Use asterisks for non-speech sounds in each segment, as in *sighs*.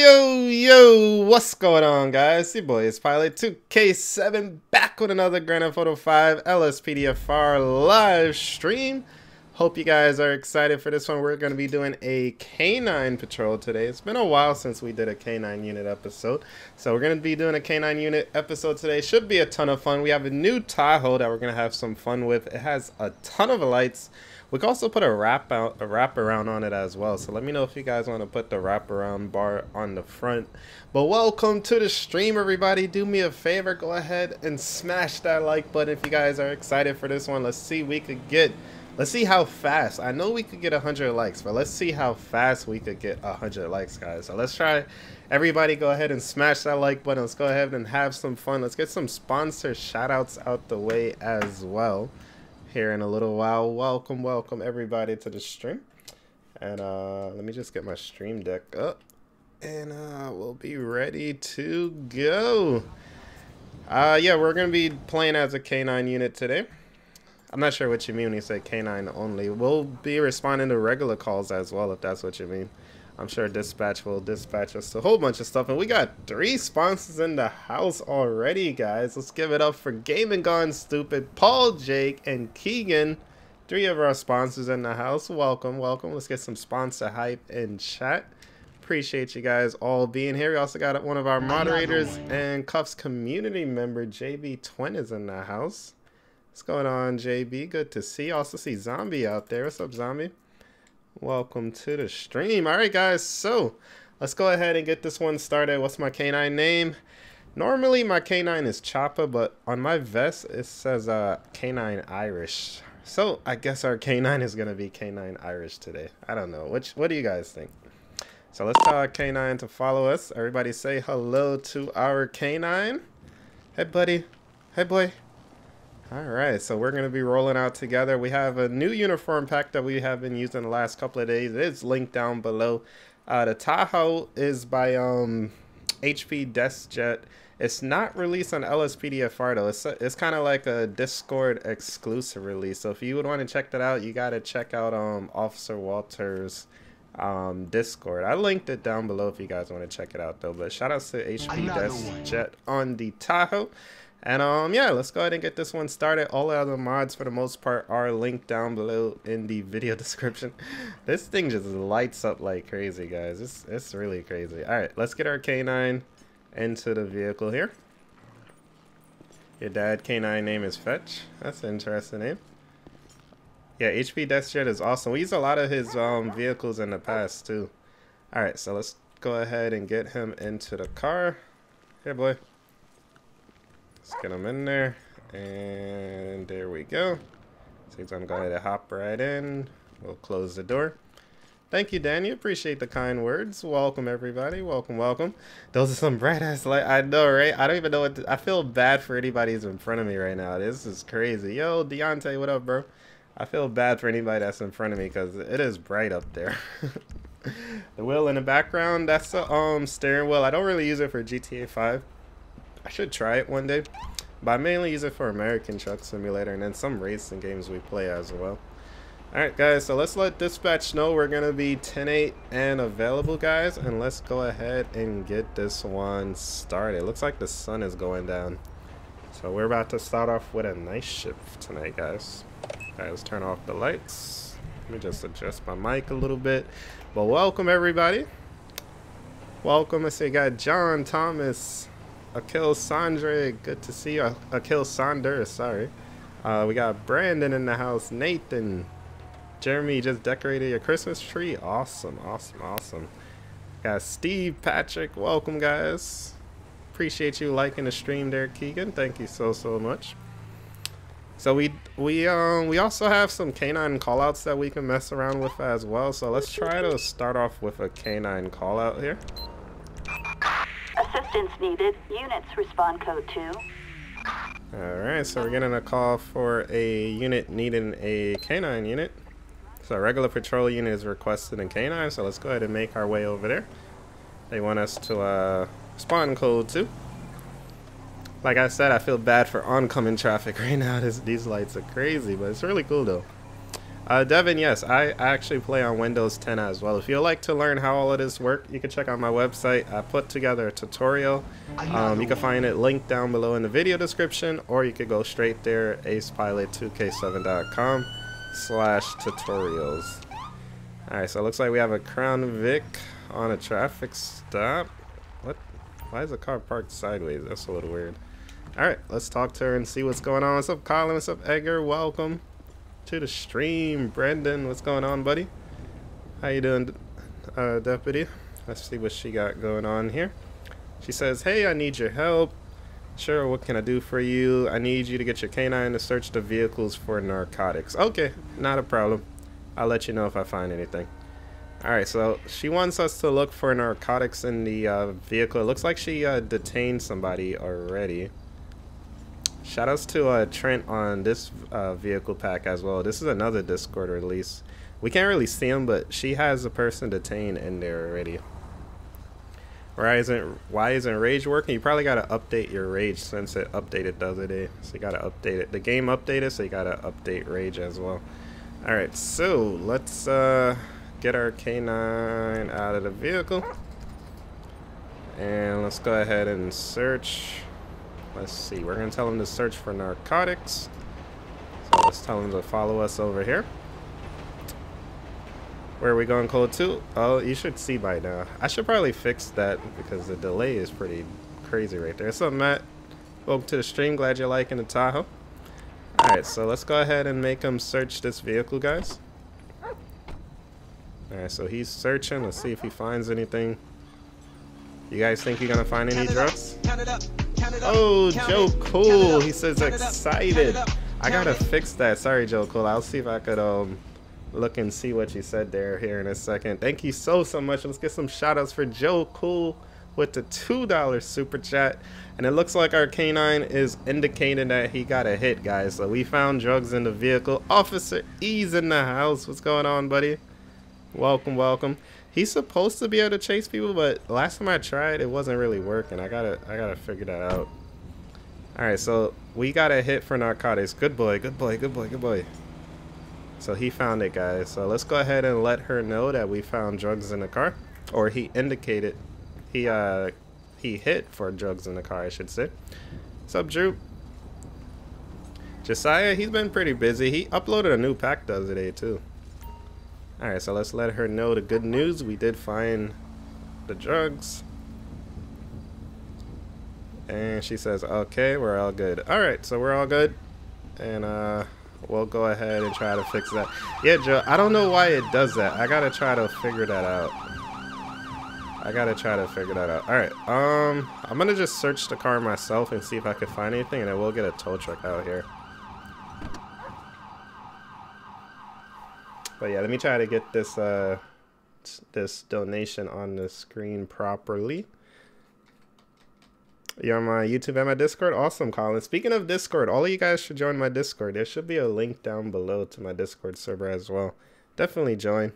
Yo, yo, what's going on, guys? Your boy Ace Pilot 2K7 back with another Grand Auto 5 LSPDFR live stream. Hope you guys are excited for this one. We're going to be doing a K9 patrol today. It's been a while since we did a K9 unit episode. So we're going to be doing a K9 unit episode today. Should be a ton of fun. We have a new Tahoe that we're going to have some fun with. It has a ton of lights. We can also put a wrap out a wrap around on it as well. So let me know if you guys want to put the wrap around bar on the front. But welcome to the stream, everybody. Do me a favor, go ahead and smash that like button if you guys are excited for this one. Let's see we could get let's see how fast. I know we could get 100 likes, but let's see how fast we could get 100 likes, guys. So let's try everybody go ahead and smash that like button. Let's go ahead and have some fun. Let's get some sponsor shout outs out the way as well here in a little while. Welcome, welcome everybody to the stream. And uh, let me just get my stream deck up. And uh, we'll be ready to go. Uh, yeah, we're going to be playing as a K9 unit today. I'm not sure what you mean when you say K9 only. We'll be responding to regular calls as well, if that's what you mean. I'm sure Dispatch will dispatch us a whole bunch of stuff. And we got three sponsors in the house already, guys. Let's give it up for Gaming Gone Stupid, Paul, Jake, and Keegan. Three of our sponsors in the house. Welcome, welcome. Let's get some sponsor hype in chat. Appreciate you guys all being here. We also got one of our moderators and Cuffs community member, JB Twin, is in the house. What's going on, JB? Good to see. Also see Zombie out there. What's up, Zombie? Welcome to the stream. All right, guys. So let's go ahead and get this one started. What's my canine name? Normally my canine is Chopper, but on my vest it says uh, canine Irish. So I guess our canine is gonna be canine Irish today. I don't know. Which what do you guys think? So let's tell our canine to follow us. Everybody say hello to our canine. Hey buddy. Hey boy. Alright, so we're going to be rolling out together. We have a new uniform pack that we have been using the last couple of days. It is linked down below. Uh, the Tahoe is by um, HP DeskJet. It's not released on LSPDFR though. It's, it's kind of like a Discord exclusive release. So if you would want to check that out, you got to check out um, Officer Walter's um, Discord. I linked it down below if you guys want to check it out though. But shout outs to HP DeskJet on the Tahoe. And um, yeah, let's go ahead and get this one started. All the other mods, for the most part, are linked down below in the *laughs* video description. this thing just lights up like crazy, guys. It's, it's really crazy. All right, let's get our K9 into the vehicle here. Your dad K9 name is Fetch. That's an interesting name. Yeah, HP DeskJet is awesome. We used a lot of his um, vehicles in the past, too. All right, so let's go ahead and get him into the car. Here, boy. Let's get him in there. And there we go. So he's going to hop right in. We'll close the door. Thank you, Danny. Appreciate the kind words. Welcome, everybody. Welcome, welcome. Those are some bright ass light. I know, right? I don't even know what. To, I feel bad for anybody who's in front of me right now. This is crazy. Yo, Deontay, what up, bro? I feel bad for anybody that's in front of me because it is bright up there. *laughs* the wheel in the background, that's the um steering wheel. I don't really use it for GTA 5. I should try it one day. But I mainly use it for American Truck Simulator and then some racing games we play as well. Alright guys, so let's let dispatch know we're going to be 10-8 and available guys. And let's go ahead and get this one started. Looks like the sun is going down. So we're about to start off with a nice shift tonight guys. Alright, let's turn off the lights. Let me just adjust my mic a little bit. But welcome everybody. Welcome. I say got John Thomas, Akil Sandre, good to see you. Akil Saunders, sorry. Uh, we got Brandon in the house. Nathan. Jeremy just decorated your Christmas tree. Awesome, awesome, awesome. Got Steve, Patrick. Welcome, guys. Appreciate you liking the stream there, Keegan. Thank you so, so much. So we we um we also have some canine callouts that we can mess around with as well. So let's try to start off with a canine callout here. Assistance needed. Units respond code 2. Alright, so we're getting a call for a unit needing a canine unit. So a regular patrol unit is requested in canine, so let's go ahead and make our way over there. They want us to uh, spawn code 2. Like I said, I feel bad for oncoming traffic *laughs* right now. This, these lights are crazy, but it's really cool though. Uh, Devin, yes, I actually play on Windows 10 as well. If you'd like to learn how all of this works, you can check out my website. I put together a tutorial. Um, you can find it linked down below in the video description, or you could go straight there, acepilot2k7.com slash tutorials. Alright, so it looks like we have a Crown Vic on a traffic stop. What? Why is the car parked sideways? That's a little weird. Alright, let's talk to her and see what's going on. What's up, Colin? What's up, Edgar? Welcome to the stream. Brendan, what's going on, buddy? How you doing, uh, deputy? Let's see what she got going on here. She says, hey, I need your help. Sure, what can I do for you? I need you to get your canine to search the vehicles for narcotics. Okay, not a problem. I'll let you know if I find anything. Alright, so she wants us to look for narcotics in the uh, vehicle. It looks like she uh, detained somebody already. Shoutouts to uh, Trent on this uh, vehicle pack as well. This is another Discord release. We can't really see him, but she has a person detained in there already. Why isn't why isn't Rage working? You probably gotta update your Rage since it updated the other day. So you gotta update it. The game updated, so you gotta update Rage as well. Alright, so let's uh, get our K9 out of the vehicle. And let's go ahead and search Let's see. We're going to tell him to search for narcotics. So let's tell him to follow us over here. Where are we going code 2? Oh, you should see by now. I should probably fix that because the delay is pretty crazy right there. So Matt? Welcome to the stream. Glad you're liking the Tahoe. Alright, so let's go ahead and make him search this vehicle, guys. Alright, so he's searching. Let's see if he finds anything. You guys think you're going to find any drugs? Oh, Joe Cool. He says excited. I gotta fix that. Sorry, Joe Cool. I'll see if I could um look and see what you said there here in a second. Thank you so so much. Let's get some shout outs for Joe Cool with the $2 super chat. And it looks like our canine is indicating that he got a hit, guys. So we found drugs in the vehicle. Officer E's in the house. What's going on, buddy? Welcome, welcome. He's supposed to be able to chase people, but last time I tried, it wasn't really working. I gotta, I gotta figure that out. All right, so we got a hit for narcotics. Good boy, good boy, good boy, good boy. So he found it, guys. So let's go ahead and let her know that we found drugs in the car, or he indicated he uh he hit for drugs in the car, I should say. What's up, Drew? Josiah, he's been pretty busy. He uploaded a new pack the other day too. Alright, so let's let her know the good news. We did find the drugs. And she says, okay, we're all good. Alright, so we're all good. And uh, we'll go ahead and try to fix that. Yeah, Joe, I don't know why it does that. I gotta try to figure that out. I gotta try to figure that out. Alright, um, I'm gonna just search the car myself and see if I can find anything, and then we'll get a tow truck out here. But yeah, let me try to get this uh, this donation on the screen properly. You're on my YouTube and my Discord? Awesome, Colin. Speaking of Discord, all of you guys should join my Discord. There should be a link down below to my Discord server as well. Definitely join.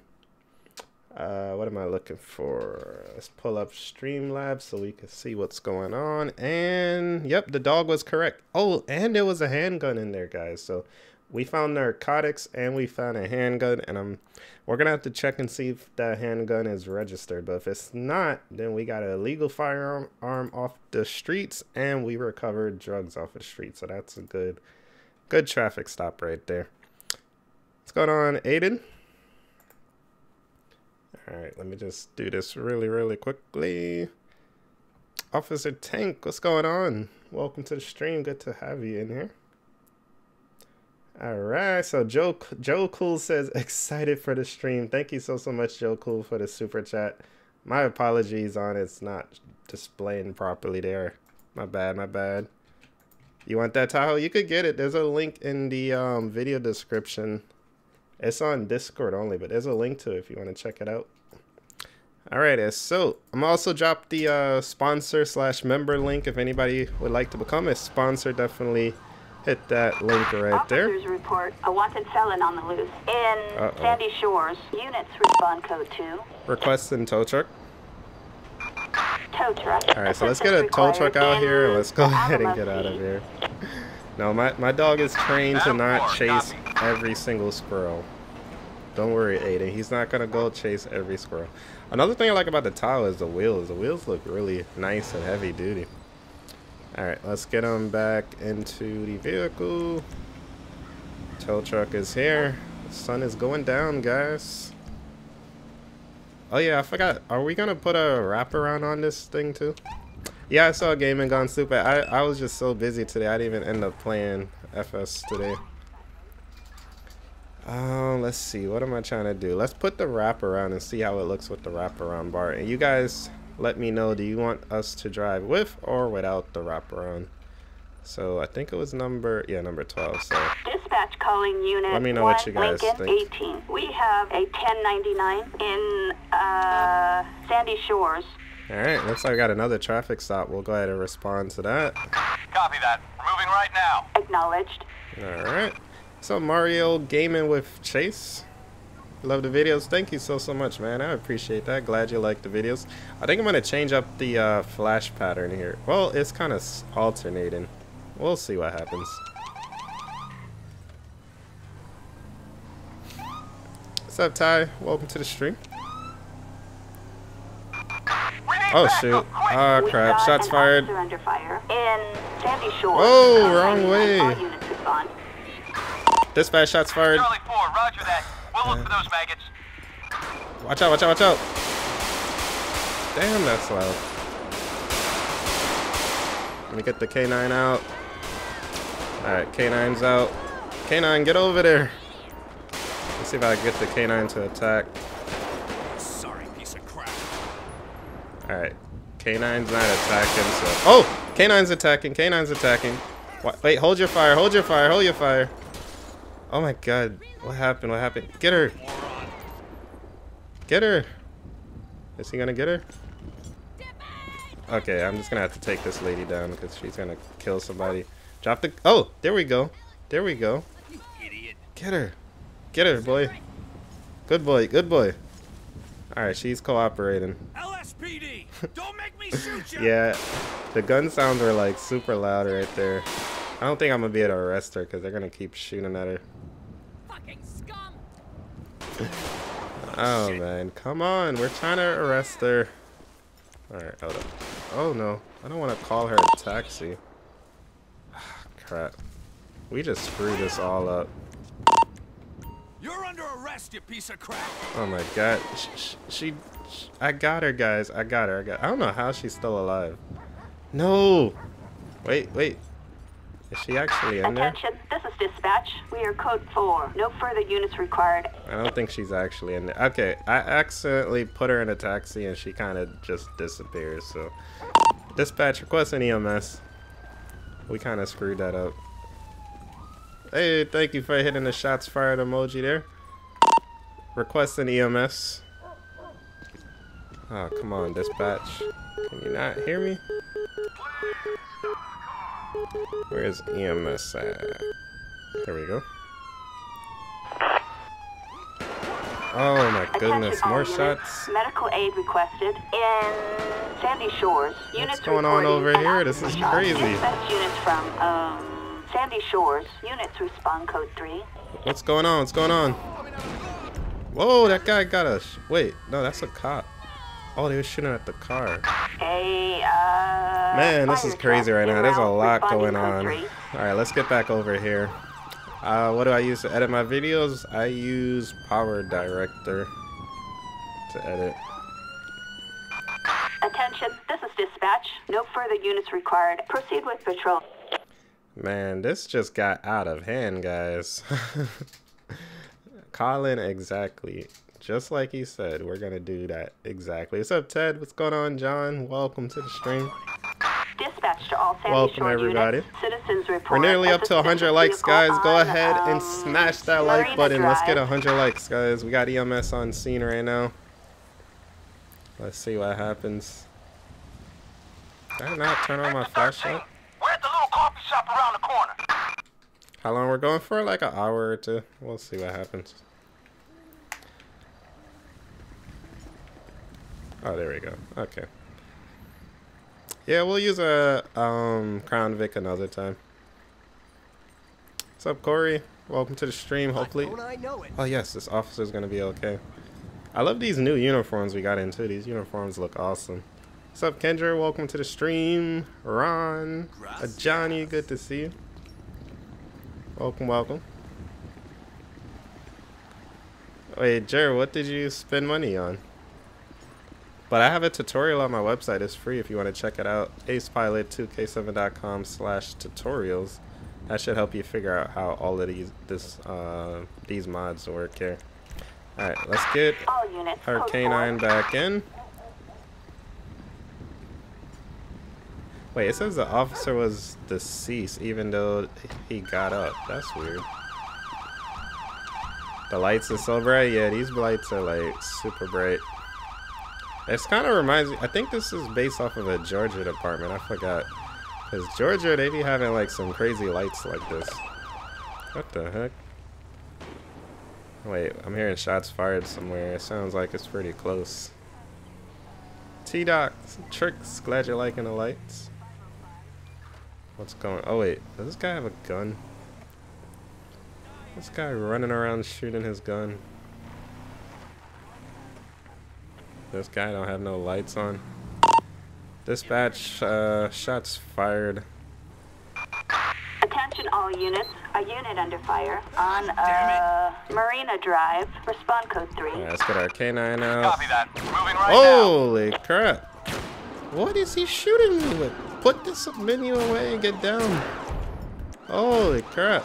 Uh, what am I looking for? Let's pull up Streamlabs so we can see what's going on. And, yep, the dog was correct. Oh, and there was a handgun in there, guys. So we found narcotics and we found a handgun and I'm we're gonna have to check and see if that handgun is registered but if it's not then we got a legal firearm arm off the streets and we recovered drugs off the street so that's a good good traffic stop right there. What's going on aiden? All right let me just do this really really quickly. Officer tank what's going on? Welcome to the stream good to have you in here all right, so Joe Joe Cool says excited for the stream. Thank you so so much, Joe Cool, for the super chat. My apologies on it's not displaying properly there. My bad, my bad. You want that Tahoe? You could get it. There's a link in the um, video description. It's on Discord only, but there's a link to it if you want to check it out. Alright, so I'm also dropped the uh, sponsor slash member link if anybody would like to become a sponsor. Definitely hit that link right there. Officers report a wanted felon on the loose. In Uh-oh. Sandy Shores, units respond code 2. Requesting tow truck. Tow truck. Alright, so let's get a tow truck out here let's go ahead and get out of here. here. No, my, my dog is trained to not chase every single squirrel. Don't worry, Aiden. He's not gonna go chase every squirrel. Another thing I like about the Tahoe is the wheels. The wheels look really nice and heavy duty. Alright, let's get them back into the vehicle. Tow truck is here. The sun is going down, guys. Oh yeah, I forgot. Are we gonna put a wraparound on this thing too? Yeah, I saw Gaming Gone Stupid. I, I was just so busy today. I didn't even end up playing FS today. Um, let's see. What am I trying to do? Let's put the wraparound and see how it looks with the wraparound bar. And you guys let me know. Do you want us to drive with or without the wraparound? So I think it was number yeah number 12. So Dispatch calling unit Let me know 1 what you guys Lincoln think. 18. We have a 1099 in uh, Sandy Shores. all right, looks like I got another traffic stop. We'll go ahead and respond to that. Copy that. We're moving right now. Acknowledged. All right. So Mario gaming with Chase. Love the videos. Thank you so so much, man. I appreciate that. Glad you like the videos. I think I'm gonna change up the uh, flash pattern here. Well, it's kind of alternating. We'll see what happens. What's up, Ty? Welcome to the stream. Oh shoot! quick. Ah We crap! Shots fired. officer under fire in Sandy Shores. Oh, wrong way. All units. Dispatch shots fired. Charlie 4, roger that. We'll look for those maggots. Watch out! Watch out! Watch out! Damn, that's loud. Let me get the K9 out. Alright, K9's out. K9, get over there. Let's see if I can get the K9 to attack. Sorry, piece of crap. Alright. K9's not attacking, so... Oh! K9's attacking. K9's attacking. Wait, hold your fire. Hold your fire. Hold your fire. Oh my god. What happened? What happened? Get her. Get her. Is he gonna get her? Okay, I'm just gonna have to take this lady down because she's gonna kill somebody. Drop the... Oh! There we go. There we go. Get her. Get her, boy. Good boy. Good boy. Alright, she's cooperating. LSPD, don't make me shoot you. *laughs* Yeah, the gun sounds are like super loud right there. I don't think I'm gonna be able to arrest her because they're gonna keep shooting at her. Fucking scum! Oh man, come on, we're trying to arrest her. All right, hold up. Oh no, I don't want to call her a taxi. Ah, crap, we just screwed this all up. You're under arrest, you piece of crap. Oh my god, she, she, she, I got her, guys. I got her. I got. I don't know how she's still alive. No. Wait, wait. Is she actually in there? Attention, this is dispatch. We are code 4. No further units required. I don't think she's actually in there. Okay, I accidentally put her in a taxi and she kind of just disappears. So, dispatch request an EMS. We kind of screwed that up. Hey, thank you for hitting the shots fired emoji there. Request an EMS. Oh, come on, dispatch. Can you not hear me? Where's EMS at? There we go. Oh my goodness, Attention more units. shots. Medical aid requested in Sandy Shores. Units going on over here? This is crazy. Units from um, Sandy Shores. Units respond code 3. What's going on? What's going on? Whoa, that guy got us. Wait, no, that's a cop. Oh, they were shooting at the car. A, uh, Man, this is crazy right now. There's a lot going on. All right, let's get back over here. Uh, what do I use to edit my videos? I use Power Director to edit. Attention, this is dispatch. No further units required. Proceed with patrol. Man, this just got out of hand, guys. *laughs* Colin, exactly. Just like he said, we're gonna do that exactly. What's up, Ted? What's going on, John? Welcome to the stream. Dispatch dispatch to all Sandy Welcome, Shore everybody. units. Citizens report. We're nearly up to 100 likes, vehicle guys. Go ahead and um, smash that like Marina button. Let's get Drive. 100 likes, guys. We got EMS on scene right now. Let's see what happens. Did I not turn on my flashlight? We're at the little coffee shop around the corner. How long we're going for? Like an hour or two. We'll see what happens. Oh, there we go. Okay. Yeah, we'll use a um, Crown Vic another time. What's up, Corey? Welcome to the stream. Hopefully. Don't I know it? Oh yes, this officer's gonna be okay. I love these new uniforms we got into. These uniforms look awesome. What's up, Kendra? Welcome to the stream. Ron, uh, Johnny, good to see you. Welcome, welcome. Wait, Jared, what did you spend money on? But I have a tutorial on my website. It's free if you want to check it out. AcePilot2k7.com slash tutorials. That should help you figure out how all of these this uh, these mods work here. All right, let's get our canine back in. Wait, it says the officer was deceased even though he got up. That's weird. The lights are so bright. Yeah, these lights are like super bright. This kind of reminds me. I think this is based off of a Georgia department. I forgot. Because Georgia, they be having like some crazy lights like this. What the heck? Wait, I'm hearing shots fired somewhere. It sounds like it's pretty close. T Doc, tricks. Glad you're liking the lights. What's going? Oh wait, does this guy have a gun? This guy running around shooting his gun. This guy don't have no lights on. Dispatch, uh, shots fired. Attention all units. A unit under fire on uh, Marina Drive. Respond code 3. Alright, let's get our K9 out. Copy that. Moving right Holy crap. What is he shooting me with? Put this menu away and get down. Holy crap.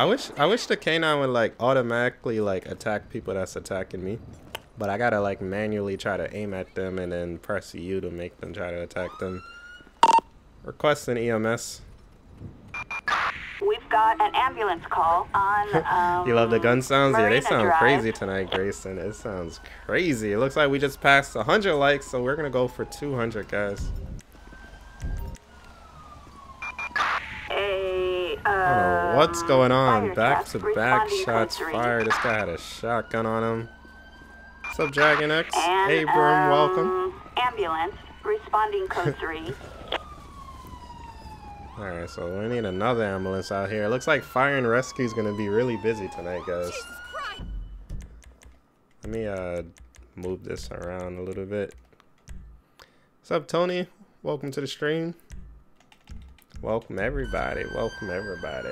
I wish I wish the K9 would like automatically like attack people that's attacking me. But I gotta like manually try to aim at them and then press U to make them try to attack them. Request an EMS. We've got an ambulance call on. Um, *laughs* You love the gun sounds? Yeah, they sound Drive. crazy tonight, Grayson. It sounds crazy. It looks like we just passed 100 likes, so we're going to go for 200, guys. A, uh, I don't know what's going on. Back to back shots fired. This guy had a shotgun on him. What's up, Dragon X? And, Abram, um, welcome. Ambulance responding code 3. Alright, so we need another ambulance out here. It looks like fire and rescue is going to be really busy tonight, guys. Let me uh move this around a little bit. What's up, Tony? Welcome to the stream. Welcome everybody. Welcome everybody.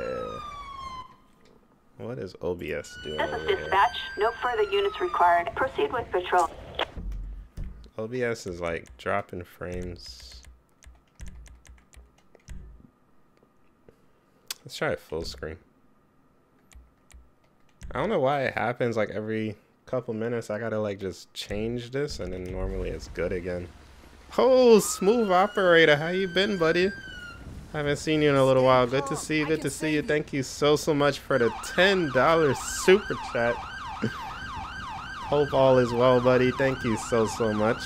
What is OBS doing This is dispatch. No further units required. Proceed with patrol. OBS is like dropping frames. Let's try it full screen. I don't know why it happens like every couple minutes. I gotta like just change this and then normally it's good again. Oh, smooth operator. How you been, buddy? I haven't seen you in a little while. Good to see you. Good to see you. Thank you so, so much for the $10 super chat. Hope all is well, buddy. Thank you so, so much.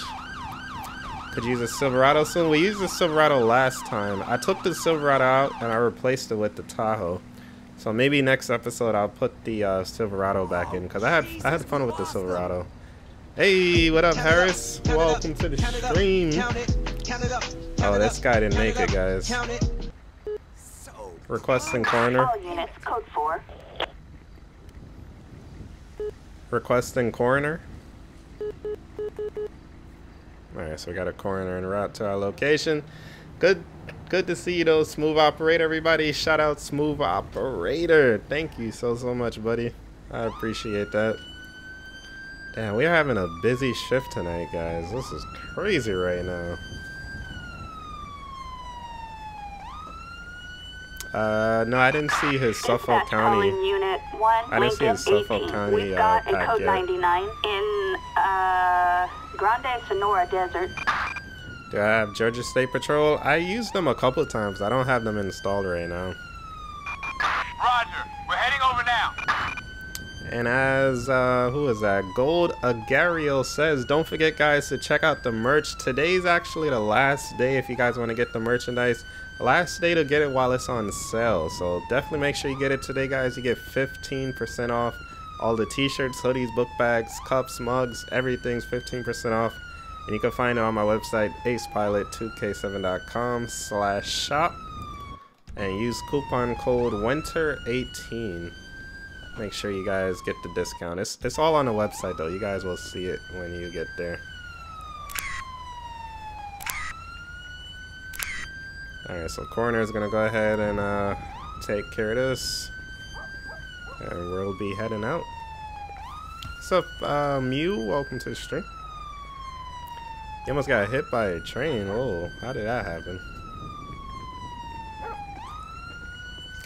Could use a Silverado soon. We used the Silverado last time. I took the Silverado out and I replaced it with the Tahoe. So maybe next episode I'll put the uh, Silverado back in because I had I had fun with the Silverado. Hey, what up, Harris? Welcome to the stream. Oh, this guy didn't make it, guys. Requesting coroner. All units code 4. Requesting coroner. Alright, so we got a coroner en route to our location. Good good to see you though, smooth operator, everybody. Shout out smooth operator. Thank you so so much, buddy. I appreciate that. Damn, we're having a busy shift tonight, guys. This is crazy right now. Uh, no, I didn't see his Suffolk County. Unit 1, I didn't see his Suffolk 18. County, We've uh, got a code yet. 99 in uh, Grande Sonora Desert. Do I have Georgia State Patrol? I used them a couple times. I don't have them installed right now. Roger. We're heading over now. And as, uh, who is that? Gold Agario says, don't forget, guys, to check out the merch. Today's actually the last day if you guys want to get the merchandise. Last day to get it while it's on sale. So definitely make sure you get it today, guys. You get 15% off all the t-shirts, hoodies, book bags, cups, mugs, everything's 15% off. And you can find it on my website, acePilot2k7.com slash shop. And use coupon code WINTER18 make sure you guys get the discount. It's, it's all on the website though. You guys will see it when you get there. Alright, so Coroner is going to go ahead and uh, take care of this. And we'll be heading out. What's up, uh, Mew? Welcome to the stream. You almost got hit by a train. Oh, how did that happen?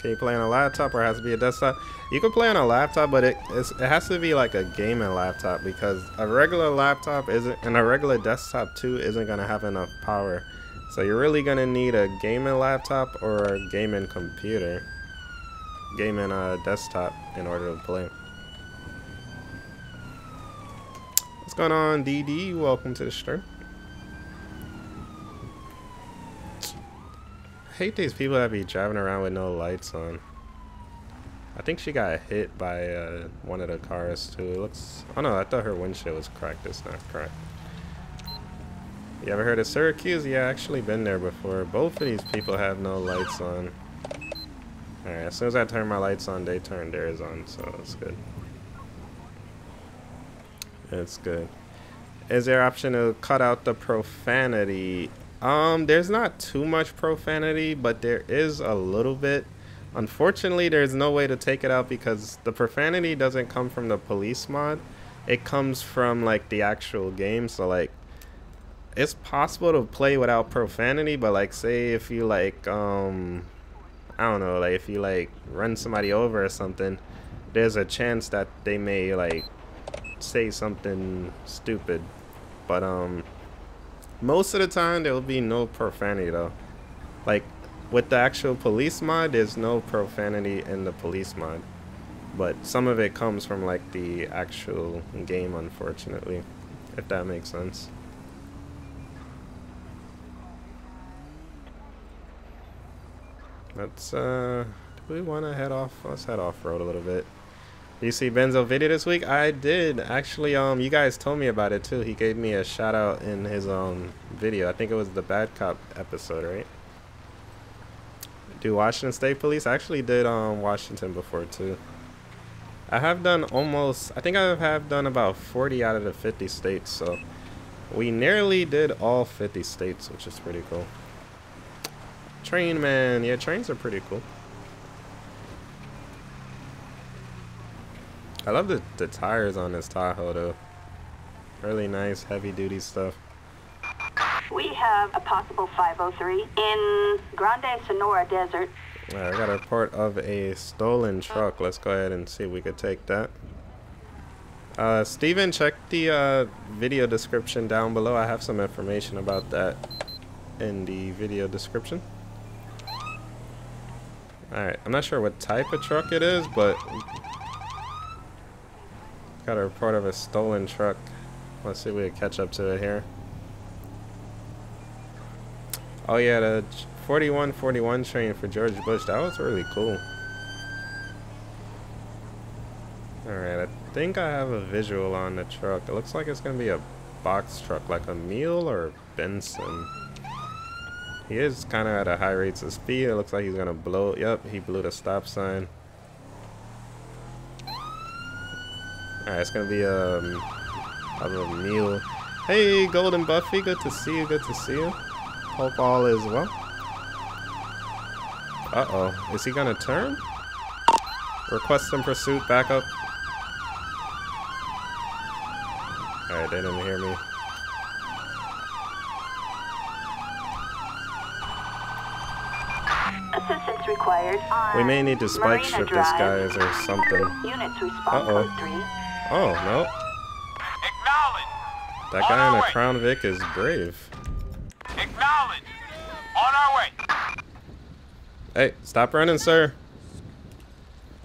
Can you play on a laptop or has to be a desktop? You can play on a laptop, but it it has to be like a gaming laptop because a regular laptop isn't, and a regular desktop too isn't gonna have enough power. So you're really gonna need a gaming laptop or a gaming computer, gaming uh, desktop in order to play. What's going on, DD? Welcome to the stream. Hate these people that be driving around with no lights on. I think she got hit by uh, one of the cars too. It looks. Oh no, I thought her windshield was cracked. It's not cracked. You ever heard of Syracuse? Yeah, I actually been there before. Both of these people have no lights on. Alright, as soon as I turn my lights on, they turn theirs on, so it's good. It's good. Is there option to cut out the profanity? Um, there's not too much profanity, but there is a little bit. Unfortunately, there's no way to take it out because the profanity doesn't come from the police mod. It comes from like the actual game. So like, it's possible to play without profanity, but like, say if you like, um, I don't know, like if you like run somebody over or something, there's a chance that they may like say something stupid. But um most of the time, there will be no profanity though. Like with the actual police mod, there's no profanity in the police mod. But some of it comes from like the actual game, unfortunately, if that makes sense. Let's, uh, do we want to head off? Let's head off road a little bit. You see Benzo video this week? I did. Actually, um, you guys told me about it too. He gave me a shout out in his um video. I think it was the Bad Cop episode, right? Do Washington State Police? I actually did um Washington before too. I have done almost, I think I have done about 40 out of the 50 states, so we nearly did all 50 states, which is pretty cool. Train man, yeah, trains are pretty cool. I love the, the tires on this Tahoe though. Really nice heavy duty stuff. We have a possible 503 in Grande Sonora Desert. Alright, I got a report of a stolen truck. Let's go ahead and see if we could take that. Uh, Steven, check the uh, video description down below. I have some information about that in the video description. Alright, I'm not sure what type of truck it is, but Got a report of a stolen truck. Let's see if we can catch up to it here. Oh yeah, the 4141 train for George Bush. That was really cool. Alright, I think I have a visual on the truck. It looks like it's going to be a box truck, like a Mule or Benson. He is kind of at a high rate of speed. It looks like he's going to blow. Yep, he blew the stop sign. Alright, it's gonna be um, a Mule. Hey, Golden Buffy, good to see you, good to see you. Hope all is well. Uh-oh, is he gonna turn? Request some pursuit, backup. Alright, they didn't hear me. Assistance required We may need to spike strip this guy or something. Uh-oh. Code 3. Oh, no. Acknowledge. That guy in a Crown Vic is brave. Acknowledge. On our way. Hey, stop running, sir.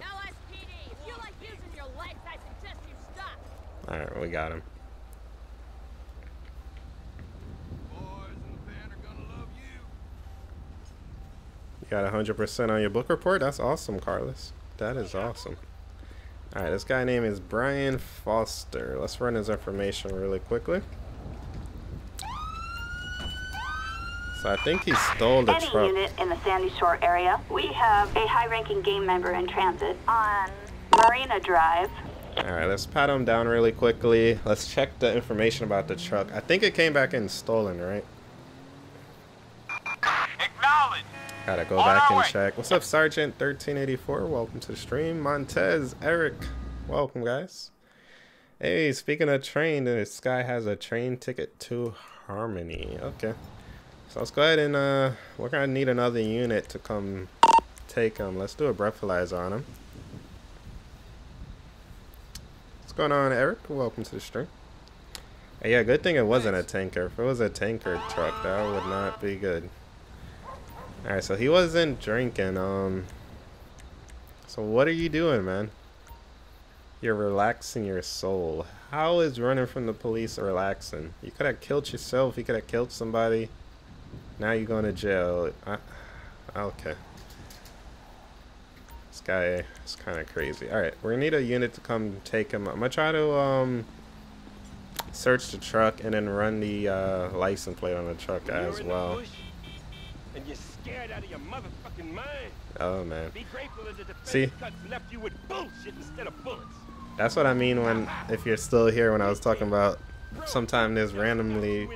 LSPD, if you like using your legs, I suggest you stop. Alright, we got him. Boys in the band are gonna love you. You got 100% on your book report? That's awesome, Carlos. That is awesome. Alright, this guy name is Brian Foster. Let's run his information really quickly. So I think he stole the Any truck. unit in the Sandy Shore area. We have a high-ranking game member in transit on Marina Drive. Alright, let's pat him down really quickly. Let's check the information about the truck. I think it came back in stolen, right? Acknowledge. Gotta go On back and way. check. What's up, Sergeant 1384? Welcome to the stream. Montez, Eric, welcome, guys. Hey, speaking of train, this guy has a train ticket to Harmony. Okay. So let's go ahead and, uh, we're gonna need another unit to come take him. Let's do a breathalyzer on him. What's going on, Eric? Welcome to the stream. Hey, yeah, good thing it wasn't a tanker. If it was a tanker truck, that would not be good. Alright, so he wasn't drinking. Um. So what are you doing, man? You're relaxing your soul. How is running from the police relaxing? You could have killed yourself. You could have killed somebody. Now you're going to jail. I, okay. This guy is kind of crazy. Alright, we're gonna need a unit to come take him. I'm gonna try to um search the truck and then run the uh, license plate on the truck as well. And you're scared out of your motherfucking mind. Oh man. Be grateful defense See? cuts left you with bullshit instead of bullets. That's what I mean when, if you're still here, when I was talking about sometimes there's randomly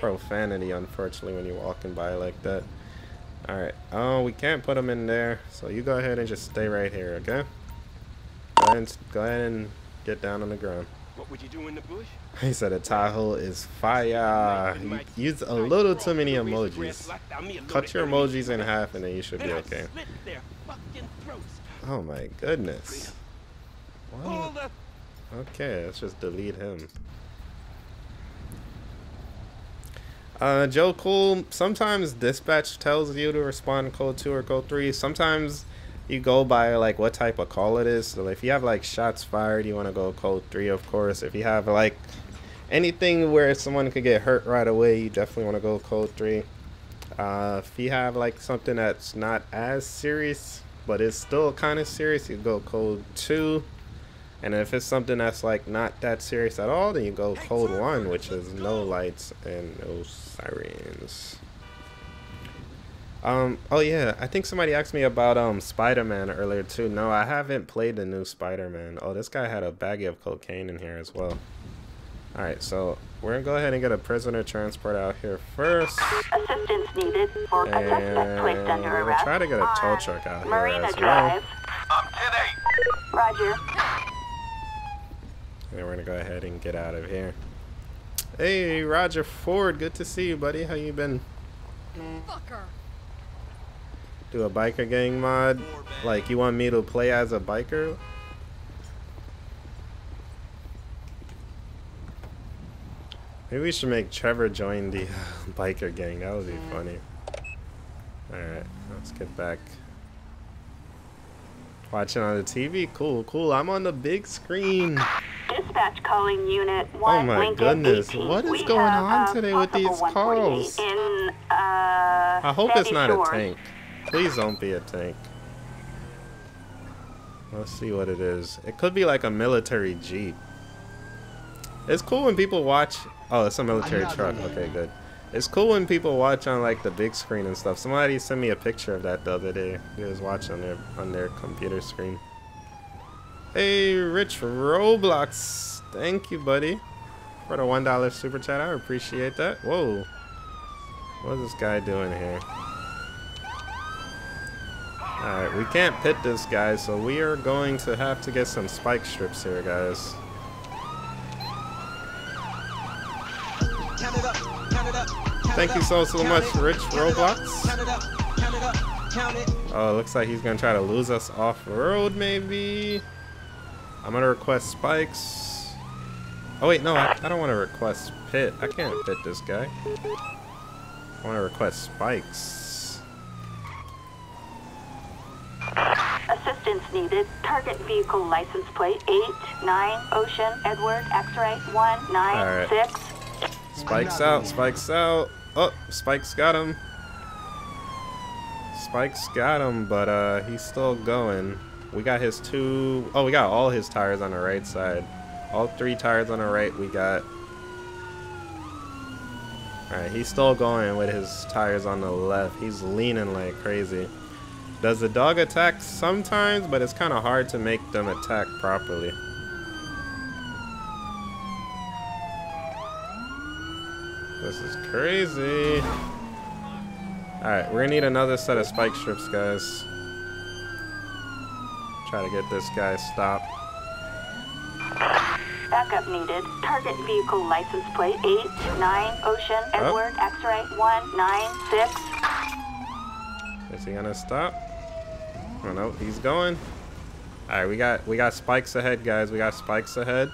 profanity, unfortunately, when you're walking by like that. Alright, oh, we can't put them in there, so you go ahead and just stay right here, okay? Go ahead and, go ahead and get down on the ground. What would you do in the bush? He said a Tahoe is fire. You use a little too many emojis. Cut your emojis in half and then you should be okay. Oh my goodness. What? Okay, let's just delete him. Uh, Joe Cool, sometimes dispatch tells you to respond code 2 or code 3. Sometimes you go by like what type of call it is. So if you have like shots fired, you want to go code 3, of course. If you have like anything where someone could get hurt right away, you definitely want to go code 3. Uh, if you have like something that's not as serious, but it's still kind of serious, you go code 2. And if it's something that's like not that serious at all, then you go code one, which is no lights and no sirens. Um. Oh yeah, I think somebody asked me about um Spider-Man earlier too. No, I haven't played the new Spider-Man. Oh, this guy had a baggie of cocaine in here as well. All right, so we're gonna go ahead and get a prisoner transport out here first, Assistance needed for a suspect placed and under we're gonna arrest try to get a tow truck out here Marina as well. Drive. I'm 10-8. Roger. And we're gonna go ahead and get out of here. Hey, Roger Ford, good to see you, buddy. How you been? Fucker. Do a biker gang mod? Like, you want me to play as a biker? Maybe we should make Trevor join the uh, biker gang. That would be mm. funny. Alright, let's get back. Watching on the TV? Cool, cool. I'm on the big screen. Dispatch calling unit Oh one. my Lincoln goodness, 18. what is We going have on uh, today with these calls? In, uh, I hope it's not a tank. Please don't be a tank. Let's see what it is. It could be like a military jeep. It's cool when people watch. Oh, it's a military truck. Okay, good. It's cool when people watch on like the big screen and stuff. Somebody sent me a picture of that the other day. They was watching on their on their computer screen. Hey, Rich Roblox. Thank you, buddy, for the one dollar super chat. I appreciate that. Whoa, what is this guy doing here? Alright, we can't pit this guy, so we are going to have to get some spike strips here, guys. Count it up, count it up, count Thank you so, so much, Rich count it up, Roblox. Count it up, count it up, count it. Oh, it looks like he's gonna try to lose us off the road, maybe. I'm gonna request spikes. Oh wait, no, I, I don't want to request pit. I can't pit this guy. I want to request spikes. Assistance needed. Target vehicle license plate 8, 9, Ocean, Edward, X-ray 1, 9, Alright. 6. Spikes out, spikes out. Oh, Spikes got him. Spikes got him, but uh, he's still going. We got his two, oh, we got all his tires on the right side. All three tires on the right we got. Alright, he's still going with his tires on the left. He's leaning like crazy. Does the dog attack sometimes, but it's kind of hard to make them attack properly. This is crazy. Alright, we're gonna need another set of spike strips, guys. Try to get this guy stopped. Backup needed. Target vehicle license plate 8, 9, Ocean, Edward, X-ray 1, 9, 6. Is he gonna stop? Oh no, he's going. Alright, we got we got spikes ahead, guys. We got spikes ahead.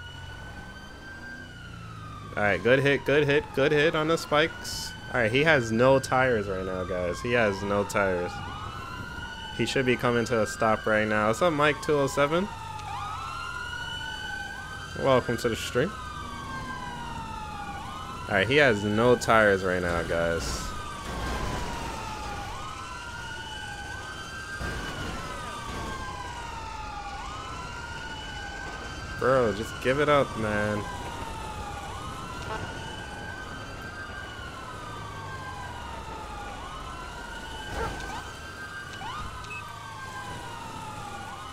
Alright, good hit, good hit, good hit on the spikes. Alright, he has no tires right now, guys. He has no tires. He should be coming to a stop right now. What's up, Mike 207? Welcome to the stream. Alright, he has no tires right now, guys. Bro, just give it up, man.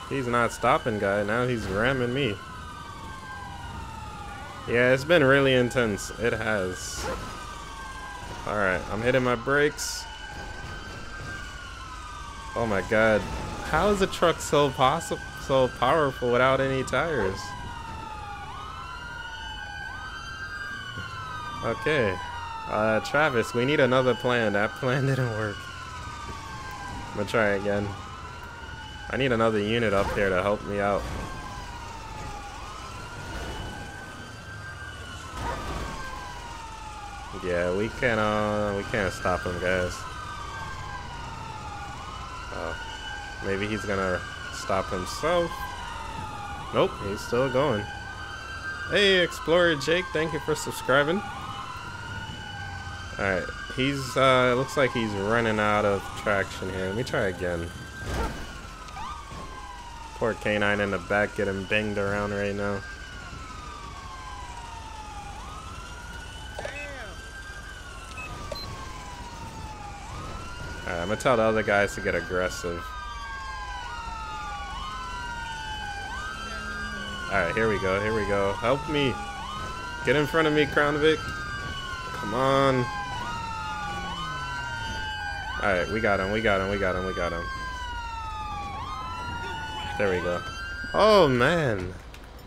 He's not stopping, guy. Now he's ramming me. Yeah, it's been really intense. It has. Alright, I'm hitting my brakes. Oh my god. How is a truck so possible so powerful without any tires? Okay. Uh Travis, we need another plan. That plan *laughs* didn't work. I'm gonna try again. I need another unit up here to help me out. Yeah, we can't uh we can't stop him guys. Oh. Maybe he's gonna stop himself. Nope, he's still going. Hey Explorer Jake, thank you for subscribing. Alright, he's uh looks like he's running out of traction here. Let me try again. Poor canine in the back getting banged around right now. Alright, I'm gonna tell the other guys to get aggressive. Alright, here we go, here we go. Help me. Get in front of me, Crown Vic. Come on. Alright, we got him, we got him, we got him, we got him. There we go. Oh man.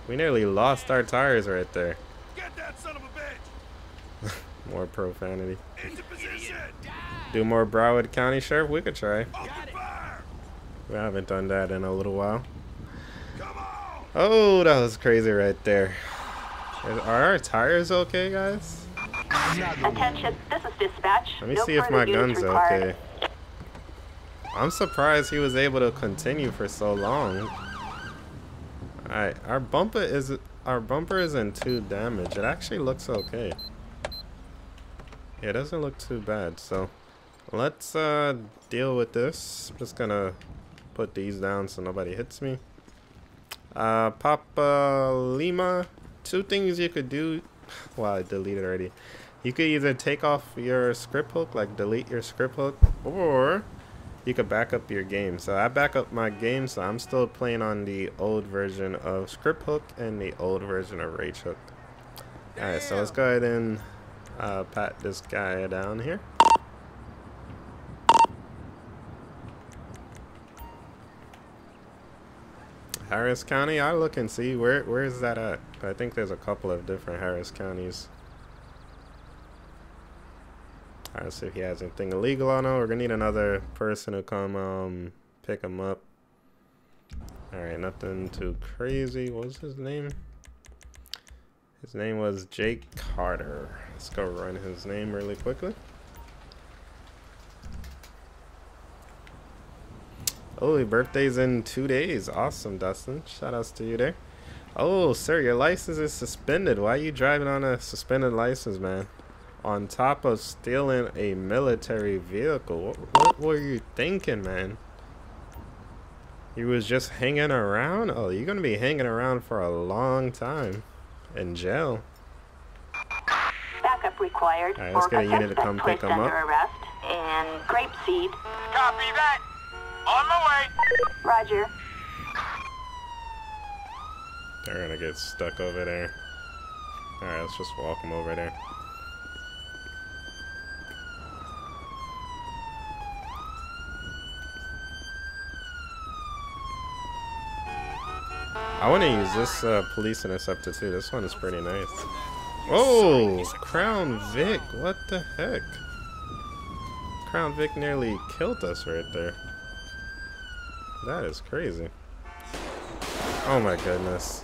We nearly lost our tires right there. Get that son of a bitch! *laughs* More profanity. Into position! Do more Broward County Sheriff? We could try. We haven't done that in a little while. Oh, that was crazy right there. Is- Are our tires okay, guys? Attention, this is dispatch. Let me no see if my gun's required. okay. I'm surprised he was able to continue for so long. Alright, our bumper is our bumper isn't too damaged. It actually looks okay. It doesn't look too bad. So let's uh deal with this. I'm just gonna put these down so nobody hits me. Uh Papa Lima, two things you could do. *sighs* Well, I deleted already. You could either take off your script hook, like delete your script hook, or you could back up your game. So I back up my game, so I'm still playing on the old version of script hook and the old version of rage hook. Alright, so let's go ahead and uh, pat this guy down here. Harris County, I look and see where where is that at? I think there's a couple of different Harris counties. Alright, let's see if he has anything illegal on him. We're gonna need another person to come um pick him up. Alright, nothing too crazy. What's his name? His name was Jake Carter. Let's go run his name really quickly. Oh, your birthday's in two days. Awesome, Dustin. Shout outs to you there. Oh, sir, your license is suspended. Why are you driving on a suspended license, man? On top of stealing a military vehicle. What, what were you thinking, man? You was just hanging around? Oh, you're gonna be hanging around for a long time. In jail. Backup required. Alright, let's get a unit to come pick placed him under up. arrest. And grapeseed. Copy that. On my way. Roger. They're gonna get stuck over there. Alright, let's just walk them over there. I want to use this uh, police interceptor too. This one is pretty nice. Oh, Crown Vic. What the heck? Crown Vic nearly killed us right there. That is crazy. Oh my goodness.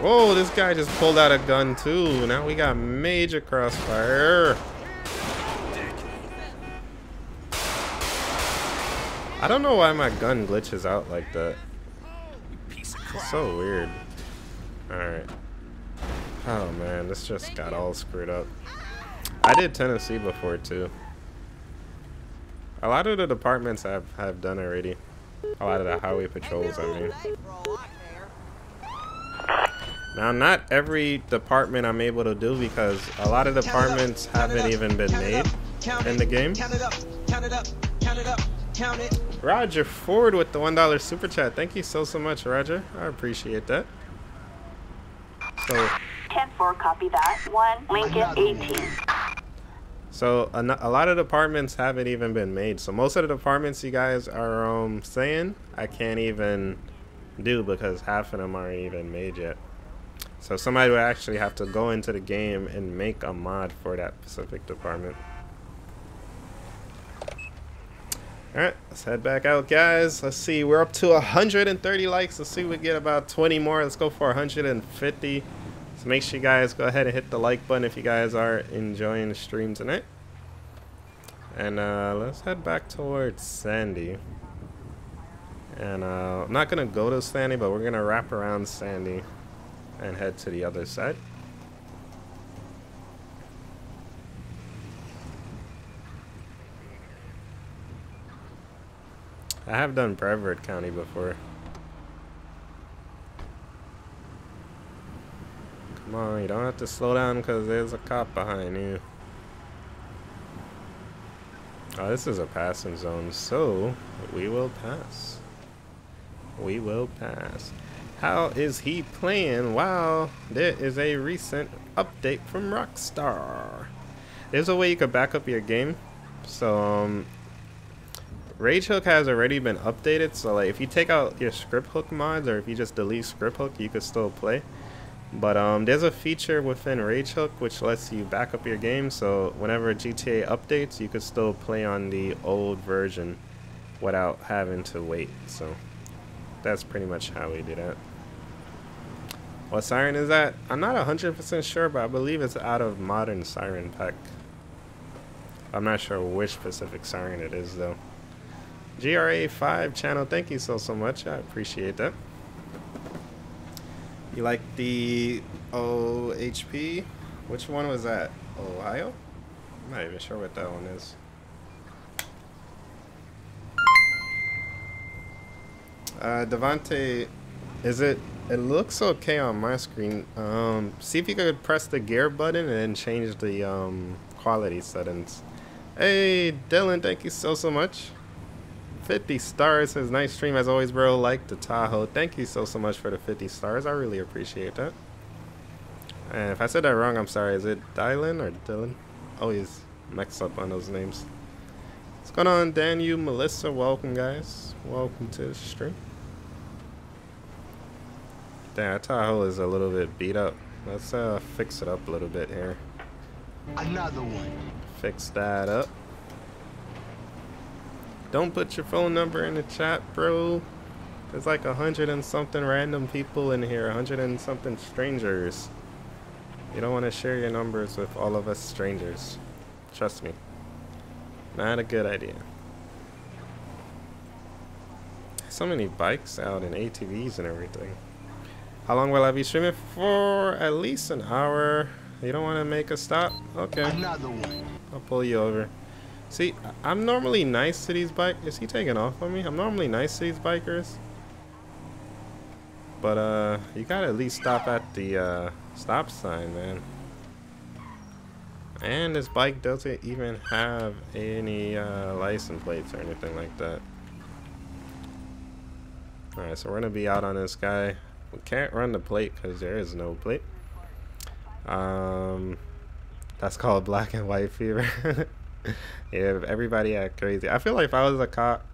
Whoa, this guy just pulled out a gun too. Now we got major crossfire. I don't know why my gun glitches out like that. Piece of crap. So weird. Alright. Oh man, this just got all screwed up. I did Tennessee before too. A lot of the departments I've, have done already. A lot of the highway patrols, I mean. Now, not every department I'm able to do because a lot of departments haven't even been made in the game. Count it. Roger Ford with the $1 super chat. Thank you so, so much, Roger. I appreciate that. So, 10-4, copy that. 1, Lincoln 18. So a, a lot of departments haven't even been made. So most of the departments you guys are um, saying I can't even do because half of them aren't even made yet. So somebody would actually have to go into the game and make a mod for that specific department. Alright, let's head back out, guys. Let's see, we're up to 130 likes. Let's see we get about 20 more. Let's go for 150. So make sure you guys go ahead and hit the like button if you guys are enjoying the stream tonight. And uh, let's head back towards Sandy. And uh, I'm not going to go to Sandy, but we're going to wrap around Sandy and head to the other side. I have done Brevard County before. Come on, you don't have to slow down because there's a cop behind you. Oh, this is a passing zone, so we will pass. We will pass. How is he playing? Wow, there is a recent update from Rockstar. There's a way you could back up your game. So, um, Rage Hook has already been updated, so like if you take out your script hook mods or if you just delete script hook, you could still play. But um, there's a feature within Rage Hook which lets you back up your game, so whenever GTA updates, you could still play on the old version without having to wait. So that's pretty much how we do that. What siren is that? I'm not 100% sure, but I believe it's out of Modern Siren Pack. I'm not sure which specific siren it is though. GRA5 channel, thank you so, so much. I appreciate that. You like the OHP? Which one was that? Ohio? I'm not even sure what that one is. Uh, Devante, is it? It looks okay on my screen. Um, see if you could press the gear button and then change the um, quality settings. Hey, Dylan, thank you so, so much. 50 stars says nice stream as always bro. Like the tahoe. Thank you so so much for the 50 stars. I really appreciate that. And if i said that wrong i'm sorry. Is it dylan or dylan? Always mix up on those names. What's going on dan you melissa? Welcome guys. Welcome to the stream. Damn that tahoe is a little bit beat up. Let's uh fix it up a little bit here. Another one. fix that up don't put your phone number in the chat, bro. There's like a hundred and something random people in here, a hundred and something strangers. You don't want to share your numbers with all of us strangers. Trust me. Not a good idea. So many bikes out and ATVs and everything. How long will I be streaming for? At least an hour. You don't want to make a stop? Okay. Another one. I'll pull you over. See, I'm normally nice to these bike. Is he taking off on me? I'm normally nice to these bikers. But, uh, you gotta at least stop at the, uh, stop sign, man. And this bike doesn't even have any, uh, license plates or anything like that. Alright, so we're gonna be out on this guy. We can't run the plate because there is no plate. Um, that's called black and white fever. *laughs* *laughs* yeah, everybody act crazy. I feel like if I was a cop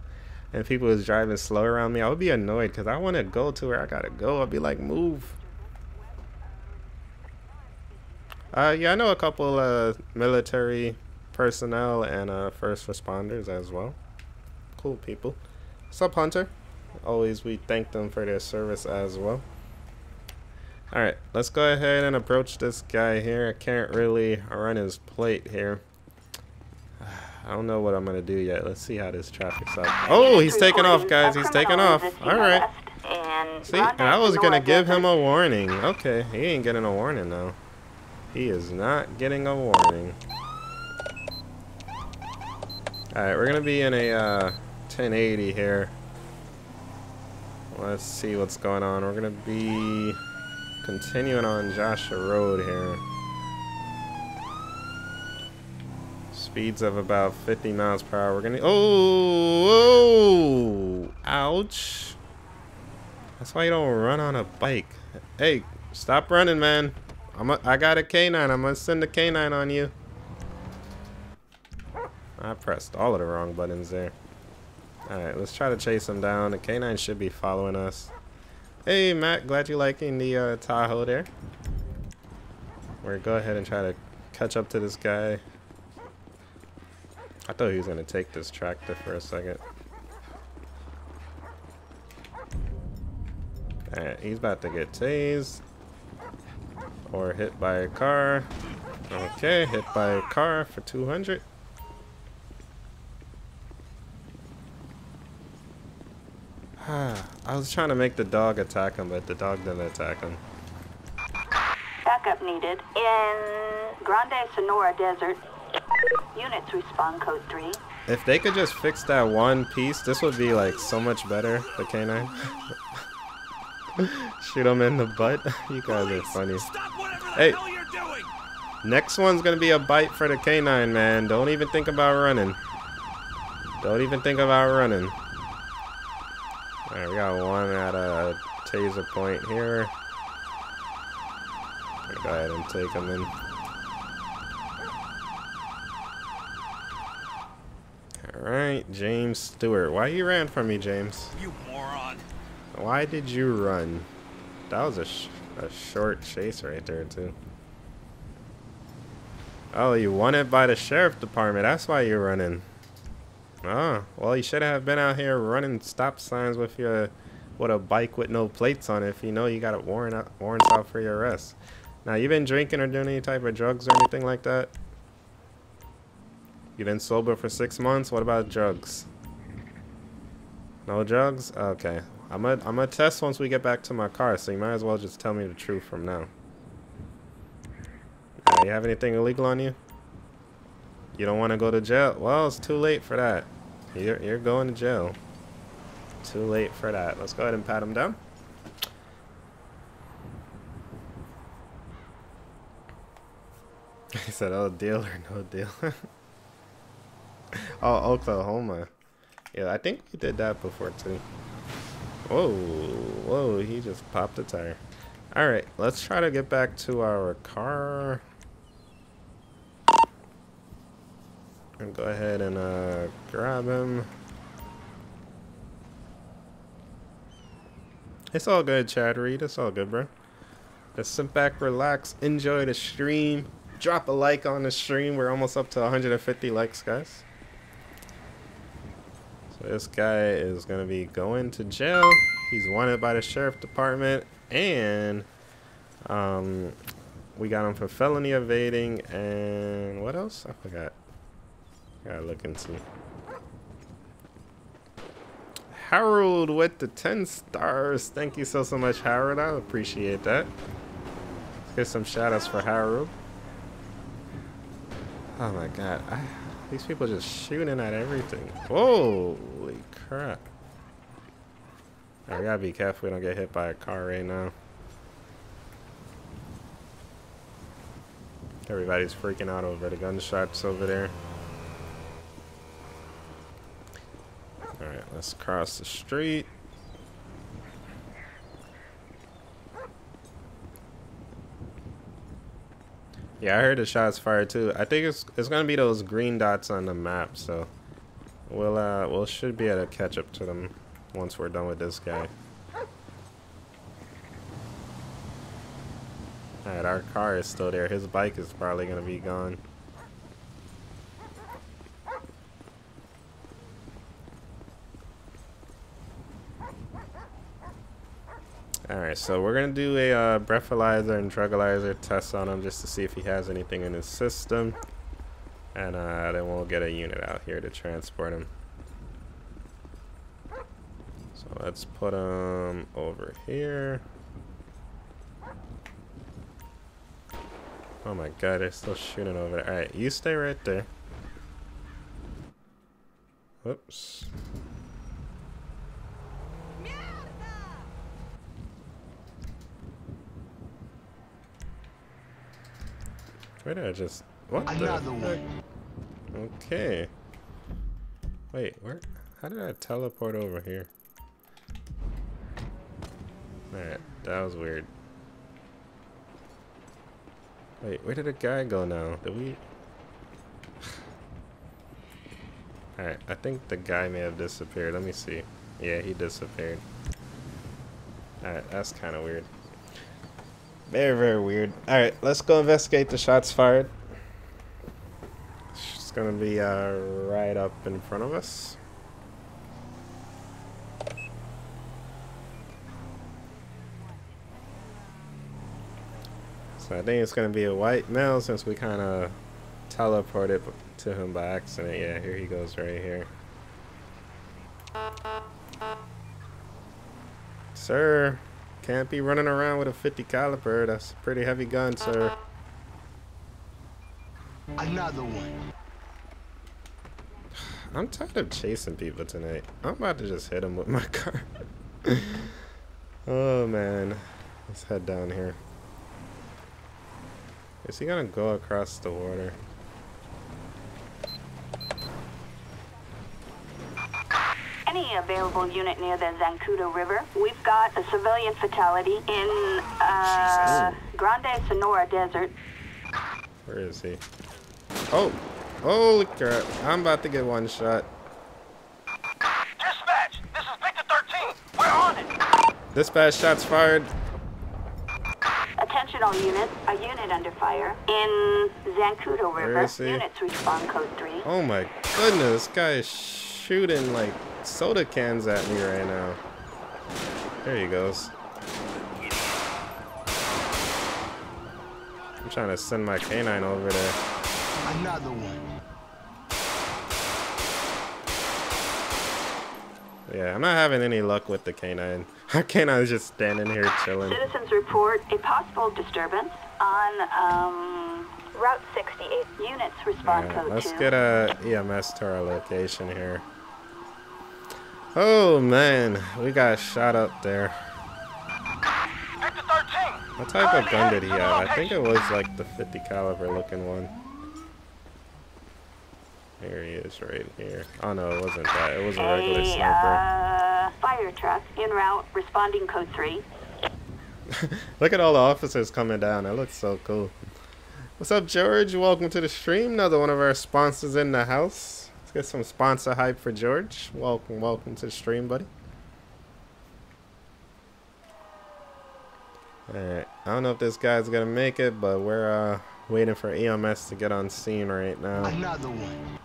and people was driving slow around me, I would be annoyed because I want to go to where I gotta go. I'd be like, move. Uh, yeah, I know a couple uh military personnel and uh first responders as well. Cool people. Up, Hunter? Always we thank them for their service as well. Alright, let's go ahead and approach this guy here. I can't really run his plate here. I don't know what I'm gonna do yet. Let's see how this traffic's up. Oh, he's taking off, guys. He's taking off. Alright. See, and I was gonna give him a warning. Okay, he ain't getting a warning now. He is not getting a warning. Alright, we're gonna be in a uh, 1080 here. Let's see what's going on. We're gonna be continuing on Joshua Road here. Speeds of about 50 miles per hour. We're gonna. Oh, oh, ouch. That's why you don't run on a bike. Hey, stop running, man. I'm a, I got a canine. I'm gonna send a canine on you. I pressed all of the wrong buttons there. Alright, let's try to chase him down. The canine should be following us. Hey, Matt. Glad you're liking the uh, Tahoe there. We're gonna go ahead and try to catch up to this guy. I thought he was gonna take this tractor for a second. Alright, he's about to get tased. Or hit by a car. Okay, hit by a car for 200. *sighs* I was trying to make the dog attack him, but the dog didn't attack him. Backup needed in Grande Sonora Desert. Units respond code 3. If they could just fix that one piece, this would be like so much better, the canine. *laughs* Shoot him in the butt. *laughs* You guys are funny. Stop the Hey. hell you're doing! Next one's gonna be a bite for the canine, man. Don't even think about running. Don't even think about running. Alright, we got one at a taser point here. Gonna Go ahead and take him in. Alright, James Stewart. Why you ran from me, James? You moron. Why did you run? That was a, sh a short chase right there, too. Oh, you won it by the sheriff department. That's why you're running. Oh, well, you should have been out here running stop signs with your with a bike with no plates on it if you know you got a warrant out, warrants out for your arrest. Now, you been drinking or doing any type of drugs or anything like that? You been sober for six months? What about drugs? No drugs? Okay. I'm gonna I'm gonna test once we get back to my car, so you might as well just tell me the truth from now. Uh, you have anything illegal on you? You don't want to go to jail? Well, it's too late for that. You're you're going to jail. Too late for that. Let's go ahead and pat him down. *laughs* He said, "Oh, deal or no deal." *laughs* *laughs* oh, Oklahoma. Yeah, I think we did that before too. Whoa, whoa, he just popped a tire. Alright, let's try to get back to our car. And go ahead and uh, grab him. It's all good, Chad Reed. It's all good, bro. Just sit back, relax, enjoy the stream. Drop a like on the stream. We're almost up to 150 likes, guys. So this guy is going to be going to jail. He's wanted by the sheriff department and um, we got him for felony evading and what else? I forgot. Gotta look and see. Harold with the 10 stars. Thank you so, so much, Harold. I appreciate that. Let's get some shout outs for Harold. Oh my god. I, these people just shooting at everything. Holy crap. I gotta be careful we don't get hit by a car right now. Everybody's freaking out over the gunshots over there. Alright, let's cross the street. Yeah, I heard the shots fired too. I think it's it's gonna be those green dots on the map, so we'll uh we'll should be able to catch up to them once we're done with this guy. Alright, our car is still there. His bike is probably gonna be gone. Alright, so we're gonna do a uh, breathalyzer and drugalyzer test on him just to see if he has anything in his system. And uh, then we'll get a unit out here to transport him. So let's put him over here. Oh my god, they're still shooting over there. Alright, you stay right there. Whoops. Where did I just... What Another the one. Okay. Wait, where? How did I teleport over here? Alright, that was weird. Wait, where did the guy go now? Did we... *sighs* Alright, I think the guy may have disappeared. Let me see. Yeah, he disappeared. Alright, that's kind of weird. Very, very weird. Alright, let's go investigate the shots fired. It's gonna be uh, right up in front of us. So I think it's gonna be a white male since we kind of teleported to him by accident. Yeah, here he goes right here. Sir, can't be running around with a 50 caliber. That's a pretty heavy gun, sir. Another one. I'm tired of chasing people tonight. I'm about to just hit him with my *laughs* car. oh man. Let's head down here. Is he gonna go across the water? Any available unit near the Zancudo River. We've got a civilian fatality in uh, Grande Sonora Desert. Where is he? Oh! Holy crap. I'm about to get one shot. Dispatch, this is Victor 13. We're on it. Dispatch shots fired. Attention all units, a unit under fire in Zancudo River. is he? Units respond code 3. Oh my goodness, this guy is shooting like soda cans at me right now. There he goes. I'm trying to send my canine over there. Another one. Yeah, I'm not having any luck with the canine. *laughs* Our canine's just standing here chilling. Citizens report a possible disturbance on um, Route 68. Units respond Alright, code let's 2. get a EMS to our location here. Oh man, we got shot up there. What type of gun did he have? I think it was like the 50 caliber looking one. Here he is right here. Oh no, it wasn't that. It was a regular sniper. uh, fire truck en route responding code 3. *laughs* Look at all the officers coming down. That looks so cool. What's up, George? Welcome to the stream. Another one of our sponsors in the house. Let's get some sponsor hype for George. Welcome, welcome to the stream, buddy. Alright, I don't know if this guy's gonna make it, but we're uh, waiting for EMS to get on scene right now. Another one.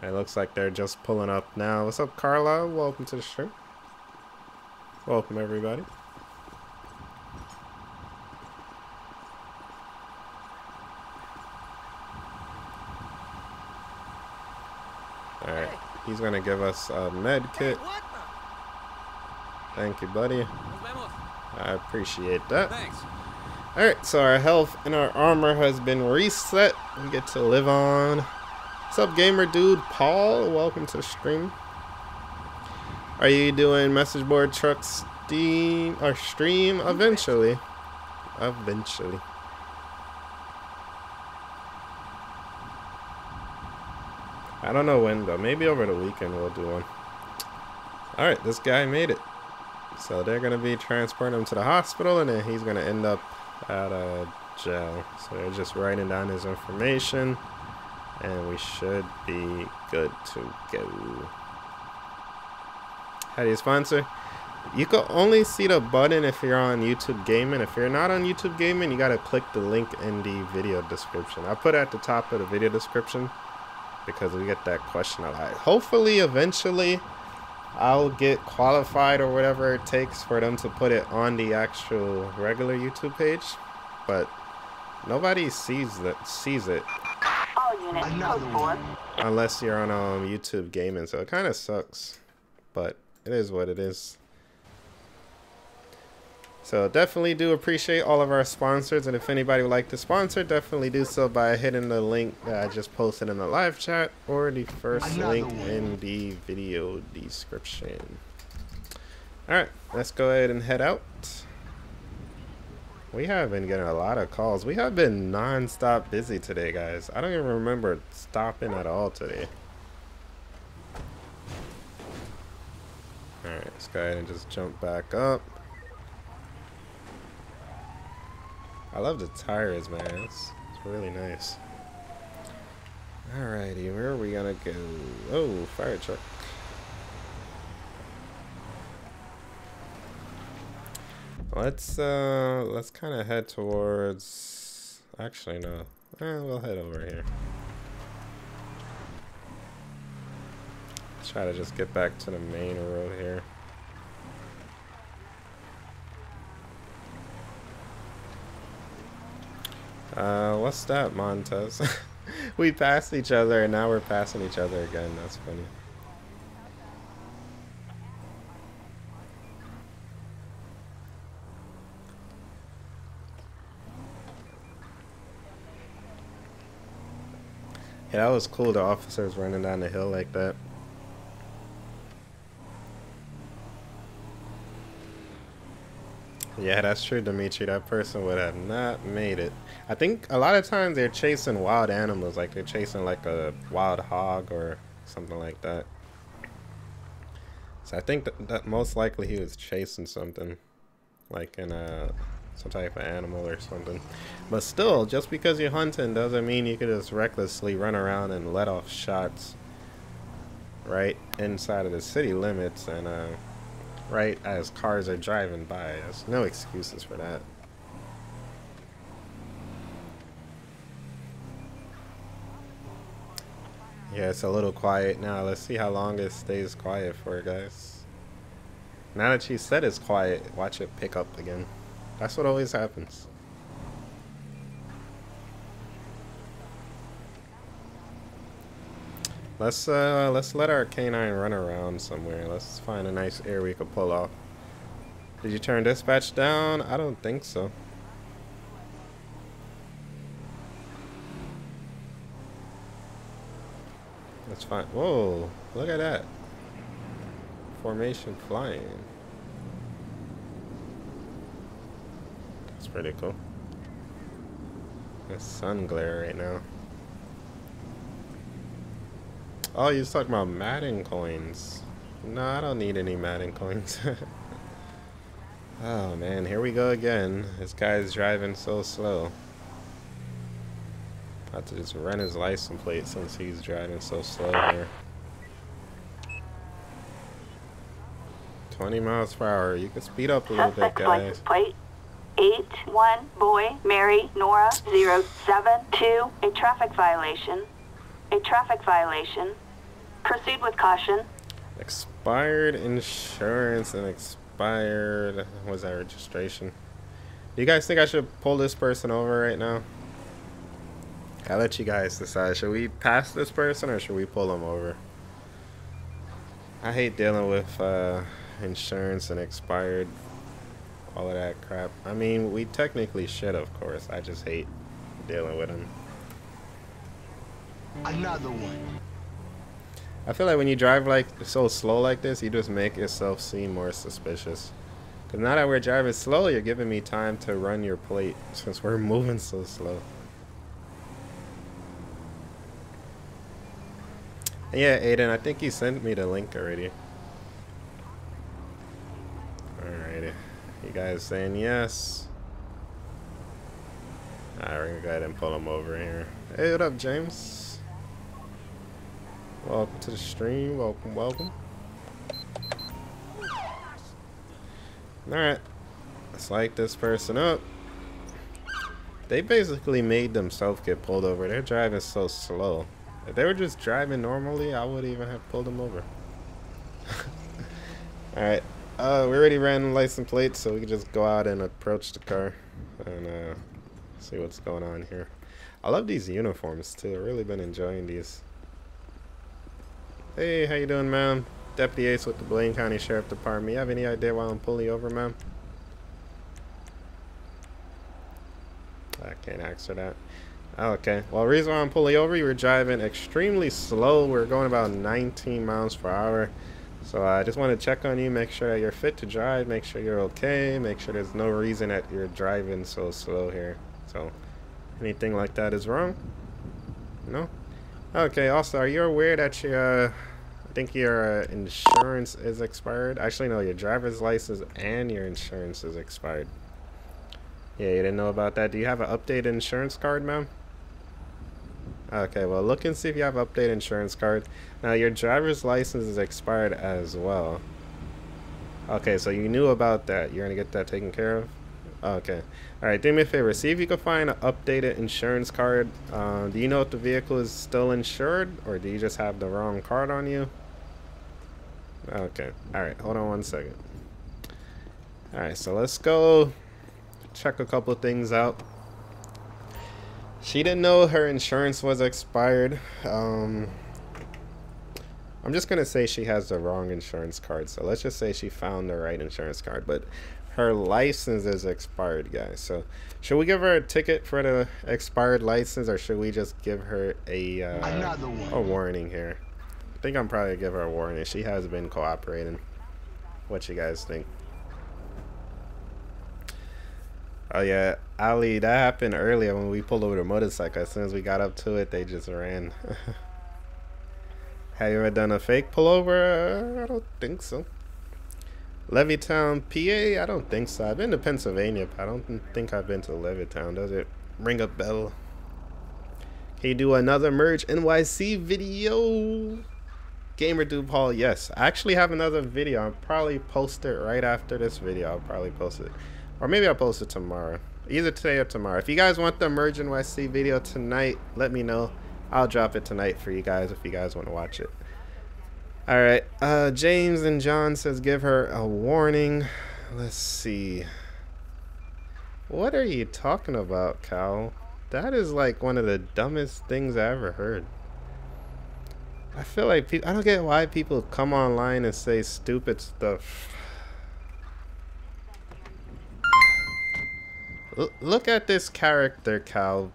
It looks like they're just pulling up now. What's up, Carla? Welcome to the stream. Welcome, everybody. He's gonna give us a med kit. Thank you, buddy. I appreciate that. Thanks. Alright, so our health and our armor has been reset. We get to live on. What's up, gamer dude? Paul, welcome to the stream. Are you doing message board truck steam or stream eventually? Eventually. I don't know when though. Maybe over the weekend we'll do one. Alright, this guy made it. So they're gonna be transporting him to the hospital and then he's gonna end up at a jail. So they're just writing down his information and we should be good to go. How do you sponsor? You can only see the button if you're on YouTube Gaming. If you're not on YouTube Gaming, you gotta click the link in the video description. I'll put it at the top of the video description because we get that question a lot. Hopefully, eventually, I'll get qualified or whatever it takes for them to put it on the actual regular YouTube page. But nobody sees that sees it All units, code 4. unless you're on um, YouTube Gaming. So it kind of sucks, but it is what it is. So definitely do appreciate all of our sponsors, and if anybody would like to sponsor, definitely do so by hitting the link that I just posted in the live chat or the first Another link one. in the video description. All right, let's go ahead and head out. We have been getting a lot of calls. We have been non-stop busy today, guys. I don't even remember stopping at all today. All right, let's go ahead and just jump back up. I love the tires, man. It's, it's really nice. Alrighty, where are we gonna go? Oh, fire truck. Let's uh, let's kind of head towards. Actually, no. Eh, we'll head over here. Try to just get back to the main road here. Uh, what's that, Montez? *laughs* we passed each other and now we're passing each other again. That's funny. Yeah, that was cool. The officers running down the hill like that. Yeah, that's true, Dimitri. That person would have not made it. I think a lot of times they're chasing wild animals, like they're chasing like a wild hog or something like that. So I think that, that most likely he was chasing something, like in a some type of animal or something. But still, just because you're hunting doesn't mean you can just recklessly run around and let off shots right inside of the city limits and uh, right as cars are driving by. There's no excuses for that. Yeah, it's a little quiet now. Let's see how long it stays quiet for, guys. Now that she said it's quiet, watch it pick up again. That's what always happens. Let's uh let's let our canine run around somewhere. Let's find a nice area we could pull off. Did you turn dispatch down? I don't think so. That's fine. Whoa, look at that. Formation flying. That's pretty cool. The sun glare right now. Oh, you're talking about Madden coins. No, I don't need any Madden coins. *laughs* oh man, here we go again. This guy's driving so slow. I have to just run his license plate since he's driving so slow here. 20 miles per hour. You can speed up a little bit, guys. plate. 8-1 boy Mary Nora 072. A traffic violation. A traffic violation. Proceed with caution. Expired insurance and expired was that registration? Do you guys think I should pull this person over right now? I'll let you guys decide. Should we pass this person or should we pull them over? I hate dealing with uh, insurance and expired, all of that crap. I mean, we technically should, of course. I just hate dealing with them. Another one. I feel like when you drive like so slow like this, you just make yourself seem more suspicious. Cause now that we're driving slow, you're giving me time to run your plate *laughs* since we're moving so slow. Yeah, Aiden, I think you sent me the link already. Alrighty. You guys saying yes? Alright, we're gonna go ahead and pull him over here. Hey, what up, James? Welcome to the stream. Welcome, welcome. Alright. Let's light this person up. They basically made themselves get pulled over. They're driving so slow. If they were just driving normally, I wouldn't even have pulled them over. *laughs* Alright. Uh, we already ran the license plate, so we can just go out and approach the car and uh, see what's going on here. I love these uniforms too. I've really been enjoying these. Hey, how you doing, ma'am? Deputy Ace with the Blaine County Sheriff Department. You have any idea why I'm pulling you over, ma'am? I can't answer that. Okay. Well, reason why I'm pulling over, you were driving extremely slow. We are going about 19 miles per hour. So I just want to check on you, make sure that you're fit to drive, make sure you're okay, make sure there's no reason that you're driving so slow here. So anything like that is wrong? No? Okay, also, are you aware that your, uh, I think your uh, insurance is expired? Actually, no, your driver's license and your insurance is expired. Yeah, you didn't know about that. Do you have an updated insurance card, ma'am? Okay, well, look and see if you have updated insurance card. Now, your driver's license is expired as well. Okay, so you knew about that. You're going to get that taken care of? Okay. All right, do me a favor. See if you can find an updated insurance card. Uh, do you know if the vehicle is still insured, or do you just have the wrong card on you? Okay. All right, hold on one second. All right, so let's go check a couple things out. She didn't know her insurance was expired. Um, I'm just going to say she has the wrong insurance card. So let's just say she found the right insurance card. But her license is expired, guys. So should we give her a ticket for the expired license or should we just give her a, uh, a warning here? I think I'm probably gonna give her a warning. She has been cooperating. What you guys think? Oh yeah, Ali, that happened earlier when we pulled over the motorcycle. As soon as we got up to it, they just ran. *laughs* Have you ever done a fake pullover? I don't think so. Levittown, PA? I don't think so. I've been to Pennsylvania, but I don't think I've been to Levittown. Does it ring a bell? Can you do another Merge NYC video? Gamer Dude Paul, yes. I actually have another video. I'll probably post it right after this video. I'll probably post it. Or maybe I'll post it tomorrow. Either today or tomorrow. If you guys want the Merge NYC video tonight, let me know. I'll drop it tonight for you guys if you guys want to watch it. Alright, uh, James and John says give her a warning. Let's see. What are you talking about, Cal? That is like one of the dumbest things I ever heard. I feel like people, I don't get why people come online and say stupid stuff. L look at this character, Cal.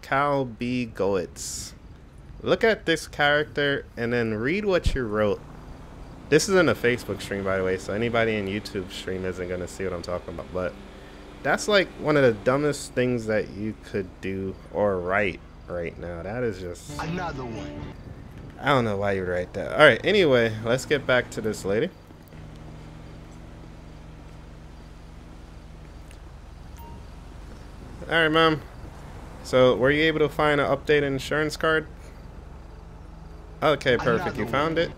Cal B. Goetz. Look at this character and then read what you wrote. This isn't a Facebook stream, by the way, so anybody in YouTube stream isn't going to see what I'm talking about. But that's like one of the dumbest things that you could do or write right now. That is just... Another one. I don't know why you would write that. Alright, anyway, let's get back to this lady. Alright, Mom. So, were you able to find an updated insurance card? Okay, perfect. You found it?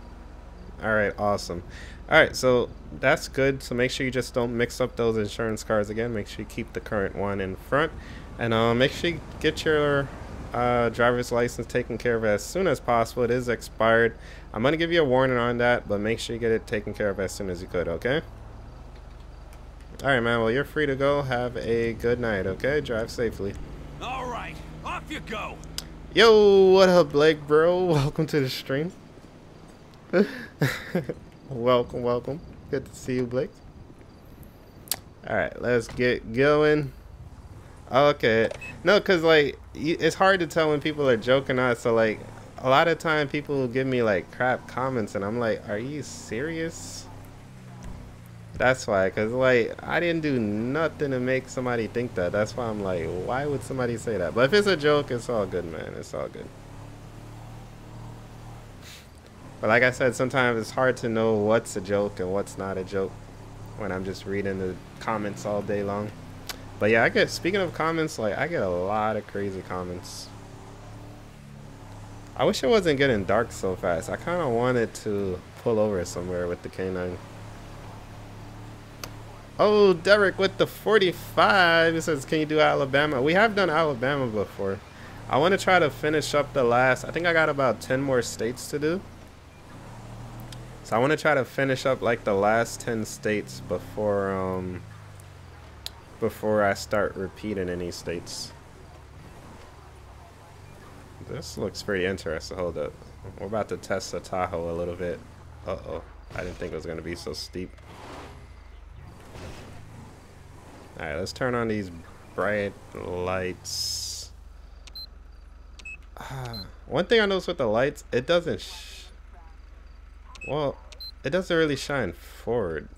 Alright, awesome. Alright, so that's good. So make sure you just don't mix up those insurance cards again. Make sure you keep the current one in front. And uh, make sure you get your uh, driver's license taken care of as soon as possible. It is expired. I'm going to give you a warning on that, but make sure you get it taken care of as soon as you could, okay? Alright, man. Well, you're free to go. Have a good night, okay? Drive safely. All right, off you go. Yo, what up, Blake, bro? *laughs* Welcome to the stream. *laughs* welcome, welcome. Good to see you, Blake. All right, let's get going. Okay, no, cause like it's hard to tell when people are joking on. So like, a lot of time people give me like crap comments, and I'm like, are you serious? That's why, cause like I didn't do nothing to make somebody think that. That's why I'm like, why would somebody say that? But if it's a joke, it's all good, man. It's all good. But like I said, sometimes it's hard to know what's a joke and what's not a joke when I'm just reading the comments all day long. But yeah, I get speaking of comments, like I get a lot of crazy comments. I wish it wasn't getting dark so fast. I kind of wanted to pull over somewhere with the K9. Oh, Derek with the 45. He says, can you do Alabama? We have done Alabama before. I want to try to finish up the last. I think I got about 10 more states to do. So I want to try to finish up like the last 10 states before um before I start repeating any states. This looks pretty interesting. Hold up. We're about to test the Tahoe a little bit. Uh-oh. I didn't think it was going to be so steep. Alright, let's turn on these bright lights. Ah, one thing I noticed with the lights, it doesn't... well, it doesn't really shine forward.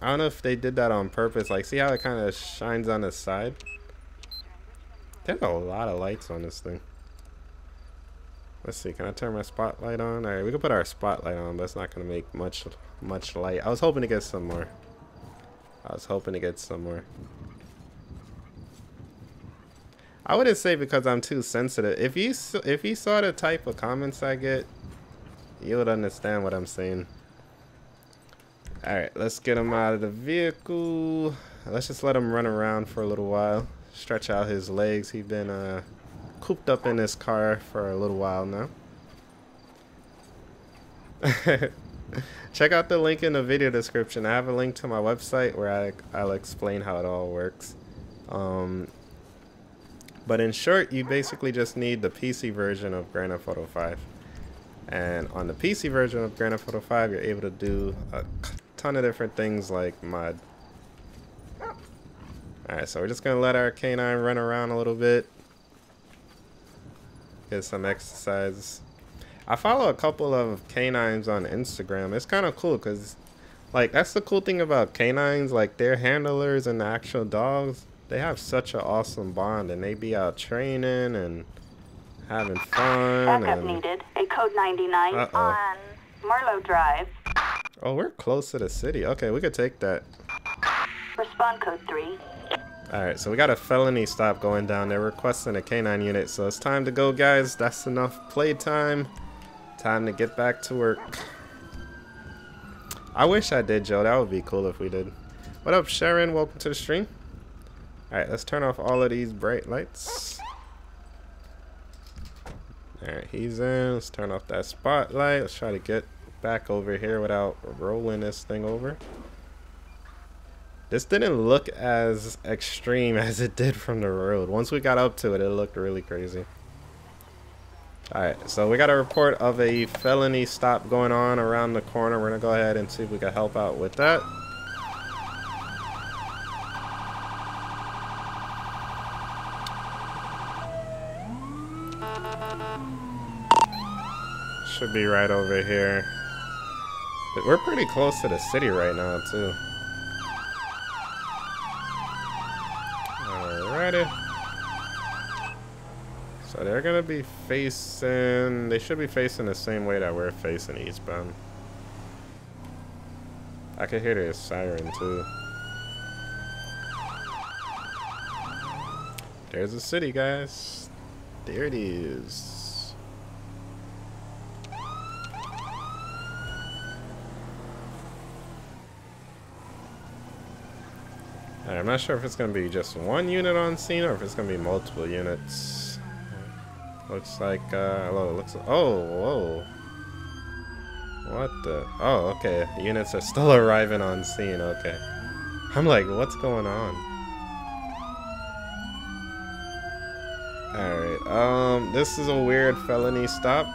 I don't know if they did that on purpose. Like, see how it kind of shines on the side? There's a lot of lights on this thing. Let's see. Can I turn my spotlight on? All right, we can put our spotlight on, but it's not going to make much much light. I was hoping to get some more. I was hoping to get some more. I wouldn't say because I'm too sensitive. If you if you saw the type of comments I get, you would understand what I'm saying. All right, let's get him out of the vehicle. Let's just let him run around for a little while. Stretch out his legs. He's been uh, cooped up in this car for a little while now. *laughs* Check out the link in the video description. I have a link to my website where I, I'll explain how it all works. Um, but in short, you basically just need the PC version of Grand Theft Auto 5. And on the PC version of Grand Theft Auto 5, you're able to do a ton of different things like mod. Alright, so we're just going to let our canine run around a little bit. Get some exercise. I follow a couple of canines on Instagram. It's kind of cool because, like, that's the cool thing about canines. Like, their handlers and the actual dogs, they have such an awesome bond, and they be out training and having fun. Backup and... needed. A code 99 Uh -oh. on Marlowe Drive. Oh, we're close to the city. Okay, we could take that. Respond code 3. Alright, so we got a felony stop going down. They're requesting a canine unit, so it's time to go, guys. That's enough playtime. Time to get back to work. I wish I did, Joe. That would be cool if we did. What up, Sharon? Welcome to the stream. Alright, let's turn off all of these bright lights. Alright, he's in. Let's turn off that spotlight. Let's try to get back over here without rolling this thing over. This didn't look as extreme *laughs* as it did from the road. Once we got up to it, it looked really crazy. Alright, so we got a report of a felony stop going on around the corner. We're going to go ahead and see if we can help out with that. Should be right over here. We're pretty close to the city right now, too. Alrighty. So they're gonna be facing, they should be facing the same way that we're facing eastbound. I can hear their siren too. There's the city, guys. There it is. I'm not sure if it's going to be just one unit on scene or if it's going to be multiple units. Looks like, uh, oh, looks, oh, whoa. What the, oh, okay, units are still *laughs* arriving on scene, okay. I'm like, what's going on? Alright, um, this is a weird felony stop.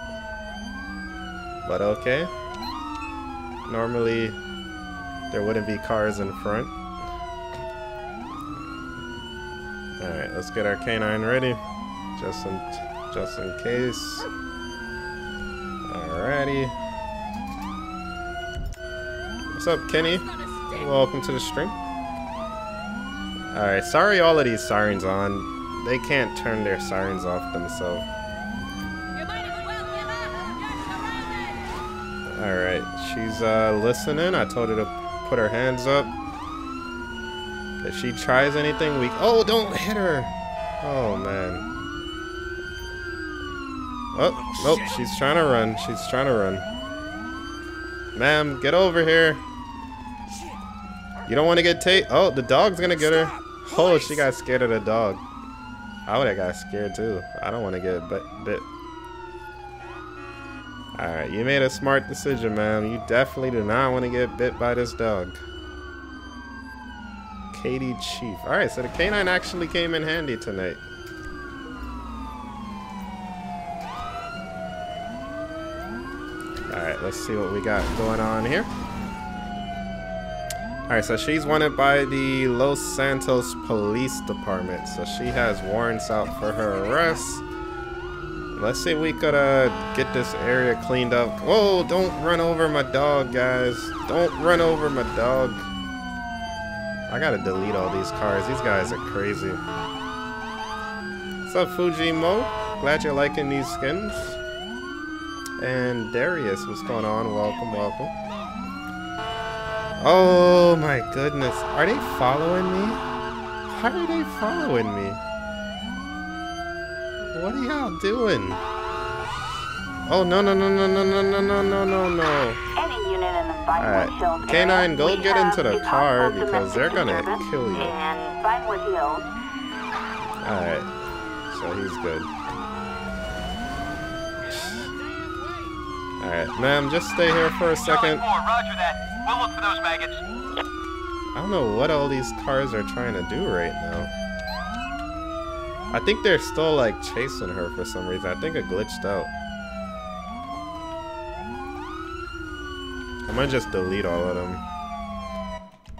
But okay. Normally, there wouldn't be cars in front. Alright, let's get our canine ready. Just in, just in case. Alrighty. What's up, Kenny? Welcome to the stream. Alright, sorry all of these sirens on. They can't turn their sirens off themselves. Alright, she's uh, listening. I told her to put her hands up. If she tries anything, we... Oh, don't hit her! Oh, man. Oh, nope, she's trying to run. She's trying to run. Ma'am, get over here. You don't want to get Tate. Oh, the dog's gonna get her. Oh, she got scared of the dog. I would have got scared too. I don't want to get bit. bit. Alright, you made a smart decision, ma'am. You definitely do not want to get bit by this dog. Katie Chief. Alright, so the canine actually came in handy tonight. Alright, let's see what we got going on here. Alright, so she's wanted by the Los Santos Police Department. So she has warrants out for her arrest. Let's see if we could uh, get this area cleaned up. Whoa, don't run over my dog, guys. Don't run over my dog. I gotta delete all these cars. These guys are crazy. What's up, Fujimo? Glad you're liking these skins. And Darius, what's going on? Welcome, welcome. Oh my goodness. Are they following me? How are they following me? What are y'all doing? Oh, no, no, no, no, no, no, no, no, no, no, no. Any unit in the Vinewood Alright, K9, go get into the car because they're gonna kill you. In Vinewood Hills. Alright, so he's good. Alright, ma'am, just stay here for a second. roger that. We'll look for those maggots. I don't know what all these cars are trying to do right now. I think they're still like chasing her for some reason. I think it glitched out. I'm gonna just delete all of them.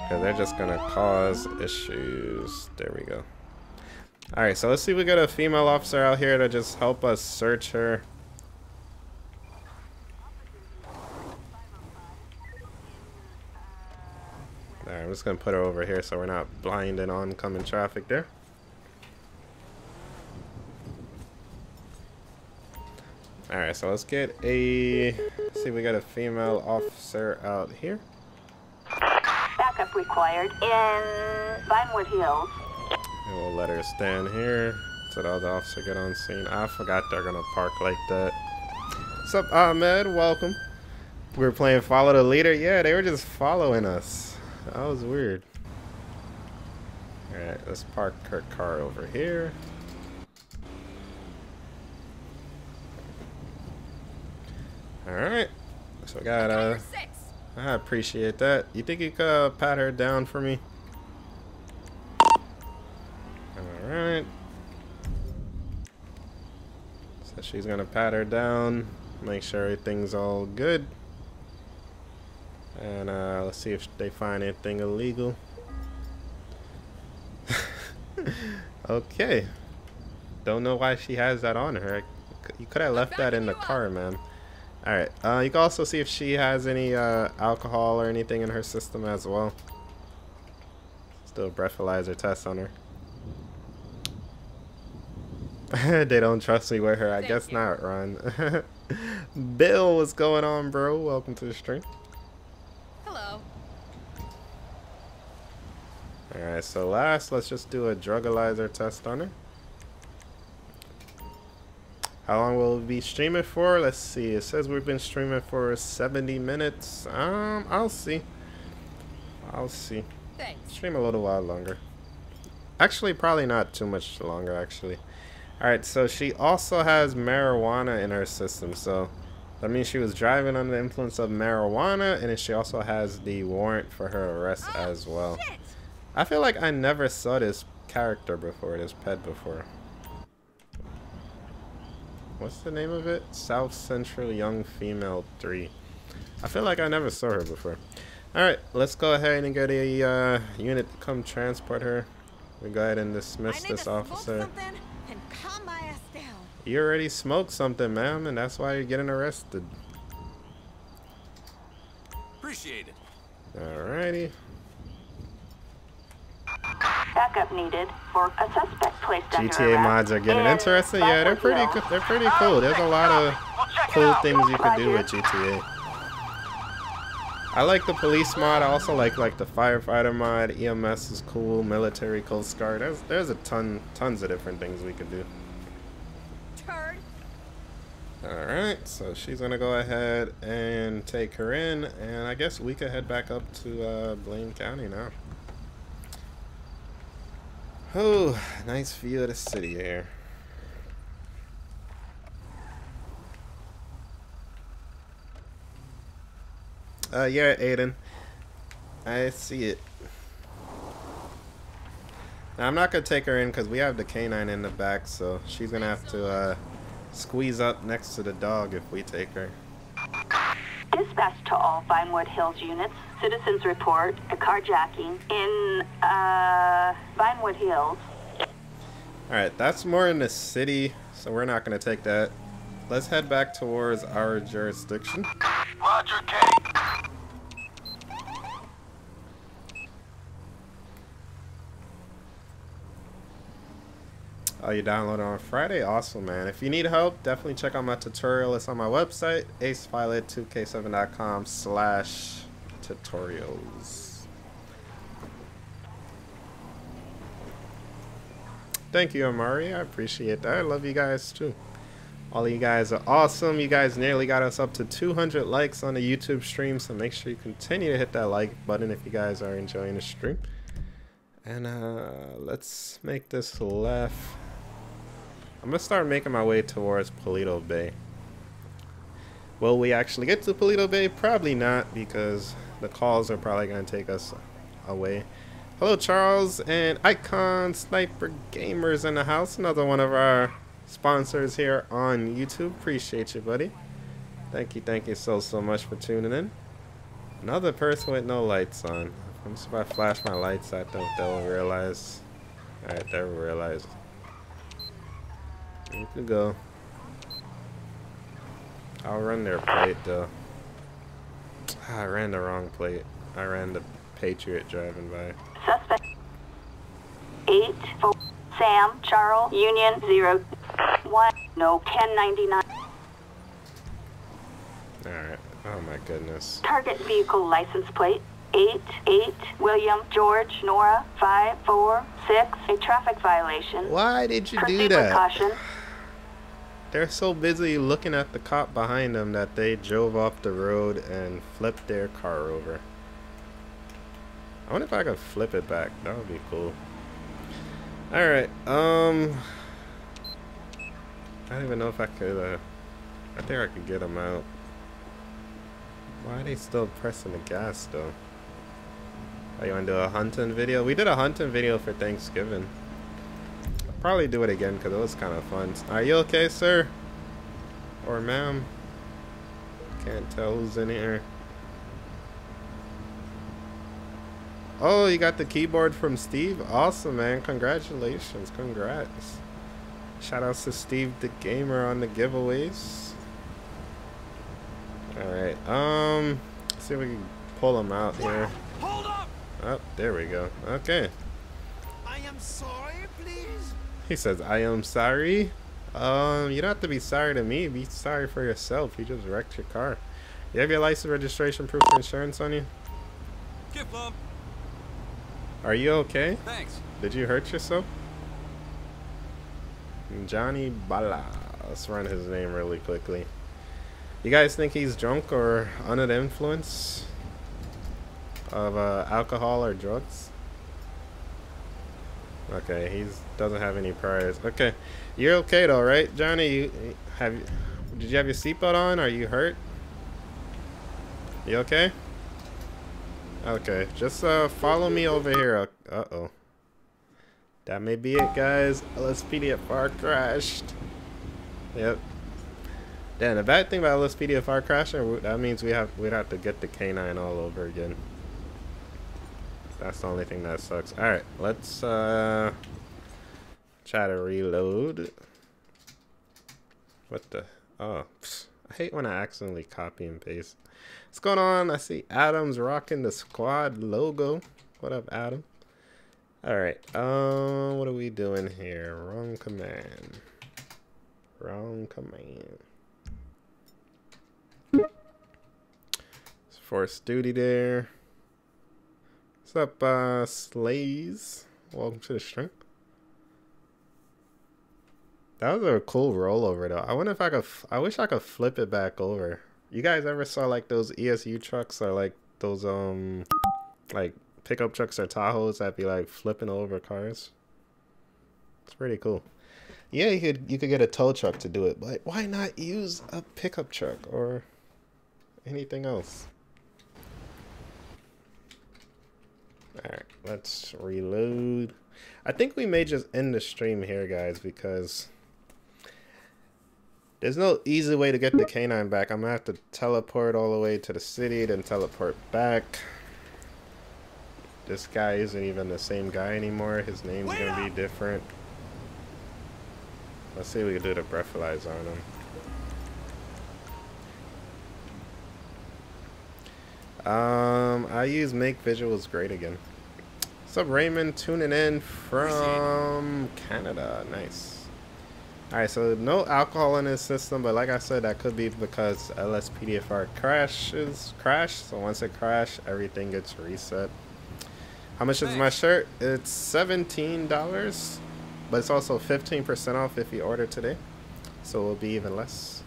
Cause they're just gonna cause issues. There we go. Alright, so let's see if we got a female officer out here to just help us search her. Alright, I'm just gonna put her over here so we're not blinding oncoming traffic there. Alright, so let's get a see we got a female officer out here. Backup required in Vinewood Hills. And we'll let her stand here so the other officer get on scene. I forgot they're gonna park like that. What's up, Ahmed? Welcome. We were playing follow the leader. Yeah, they were just following us. That was weird. Alright, let's park her car over here. Alright. So we got uh six. I appreciate that. You think you could uh, pat her down for me? Alright. So she's gonna pat her down, make sure everything's all good. And uh, let's see if they find anything illegal. *laughs* okay. Don't know why she has that on her. You could have left that in the car, man. Alright, uh, you can also see if she has any uh, alcohol or anything in her system as well. Still a breathalyzer test on her. *laughs* they don't trust me with her. I Thank guess you. not, Ron. *laughs* Bill, what's going on, bro? Welcome to the stream. Hello. Alright, so last, let's just do a drugalizer test on her. How long will we be streaming for? Let's see. It says we've been streaming for 70 minutes. Um, I'll see. I'll see. Thanks. Stream a little while longer. Actually, probably not too much longer, actually. Alright, so she also has marijuana in her system, so that means she was driving under the influence of marijuana, and she also has the warrant for her arrest Oh, as well. Shit. I feel like I never saw this character before, this pet before. what's the name of it? South Central Young Female 3. I feel like I never saw her before. Alright, let's go ahead and get a uh, unit to come transport her. We go ahead and dismiss this officer. and calm my ass down. You already smoked something, ma'am, and that's why you're getting arrested. Appreciate it. Alrighty. Backup needed for a suspect placed under GTA mods are getting interesting. Yeah, they're pretty. Co- They're pretty cool. There's a lot of cool things you can do with GTA. I like the police mod. I also like like the firefighter mod. EMS is cool. Military Coast Guard. There's there's a ton tons of different things we could do. Turd. All right, so she's gonna go ahead and take her in, and I guess we could head back up to uh, Blaine County now. Oh, nice view of the city here. Uh, yeah, Aiden. I see it. Now, I'm not gonna take her in because we have the canine in the back, so she's gonna have to uh, squeeze up next to the dog if we take her. Dispatch to all Vinewood Hills units. Citizens report a carjacking in uh, Vinewood Hills. All right, that's more in the city, so we're not gonna take that. Let's head back towards our jurisdiction. Roger, K. Oh, you downloaded on Friday? Awesome, man. If you need help, definitely check out my tutorial. It's on my website, acepilot2k7.com slash tutorials. Thank you, Amari. I appreciate that. I love you guys, too. All of you guys are awesome. You guys nearly got us up to 200 likes on the YouTube stream, so make sure you continue to hit that like button if you guys are enjoying the stream. And uh, let's make this left. I'm gonna start making my way towards Paleto Bay. Will we actually get to Paleto Bay? Probably not, because the calls are probably gonna take us away. Hello, Charles and Icon Sniper Gamers in the house. Another one of our sponsors here on YouTube. Appreciate you, buddy. Thank you, thank you so so much for tuning in. Another person with no lights on. I'm just if I flash my lights, I think they'll realize. Alright, they'll realize. You could go. I'll run their plate though. Ah, I ran the wrong plate. I ran the Patriot driving by. Suspect 8 four, Sam Charles Union 0 1 no 1099 Alright. Oh my goodness. target vehicle license plate 8 8 William George Nora 5 4 6 a traffic violation Why did you do proceed with that? caution They're so busy looking at the cop behind them that they drove off the road and flipped their car over. I wonder if I could flip it back. That would be cool. Alright, um... I don't even know if I could, uh... I think I could get them out. Why are they still pressing the gas, though? Are you want to do a hunting video? We did a hunting video for Thanksgiving. Probably do it again because it was kind of fun. Are you okay, sir? Or ma'am? Can't tell who's in here. Oh, you got the keyboard from Steve? Awesome, man. Congratulations. Congrats. Shout outs to Steve the Gamer on the giveaways. Alright, um, let's see if we can pull him out here. Hold up! Oh, there we go. Okay. I am sorry. He says, I am sorry. Um, you don't have to be sorry to me. Be sorry for yourself. You just wrecked your car. You have your license, registration, proof of insurance on you? Gift love. Are you okay? Thanks. Did you hurt yourself? Johnny Bala. Let's run his name really quickly. You guys think he's drunk or under the influence of uh, alcohol or drugs? Okay, he doesn't have any priors. Okay, you're okay though, right, Johnny? You have did you have your seatbelt on? Are you hurt? You okay? Okay, just uh, follow me over here. Uh oh. That may be it, guys. LSPDFR crashed. Yep. Yeah, the bad thing about LSPDFR crashing, that means we have we'd have to get the K9 all over again. That's the only thing that sucks. All right, let's uh try to reload. What the? Oh, pfft. I hate when I accidentally copy and paste. What's going on? I see Adam's rocking the squad logo. What up, Adam? All right. Um, what are we doing here? Wrong command. Wrong command. Force duty there. What's up, uh, Slays? Welcome to the stream. That was a cool rollover, though. I wonder if I could. I wish I could flip it back over. You guys ever saw like those ESU trucks or like those um, like pickup trucks or Tahoes that be like flipping over cars? It's pretty cool. Yeah, you could you could get a tow truck to do it, but why not use a pickup truck or anything else? Alright, let's reload. I think we may just end the stream here, guys, because there's no easy way to get the canine back. I'm gonna have to teleport all the way to the city, then teleport back. This guy isn't even the same guy anymore. His name's gonna be different. Let's see if we can do the breathalyzer on him. Um, I use Make Visuals Great again. What's up, Raymond? Tuning in from Canada. Nice. Alright, so no alcohol in his system, but like I said, that could be because LSPDFR crashes, crash. So once it crash, everything gets reset. How much is my shirt? It's $17, but it's also 15% off if you order today. So it will be even less.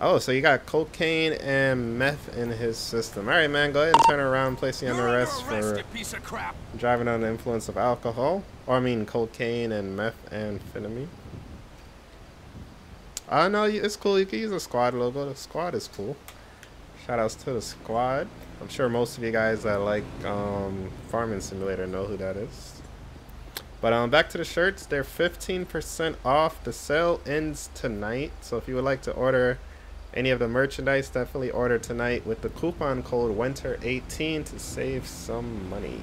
Oh, so you got cocaine and meth in his system. All right, man, go ahead and turn around, place you under arrest arrest, for you piece of crap. driving under the influence of alcohol. Or, I mean, cocaine and meth methamphetamine. Uh, no, you- it's cool. You can use a squad logo. The squad is cool. Shoutouts to the squad. I'm sure most of you guys that like um, Farming Simulator know who that is. But um, back to the shirts. They're 15% off. The sale ends tonight. So if you would like to order any of the merchandise, definitely order tonight with the coupon code WINTER18 to save some money.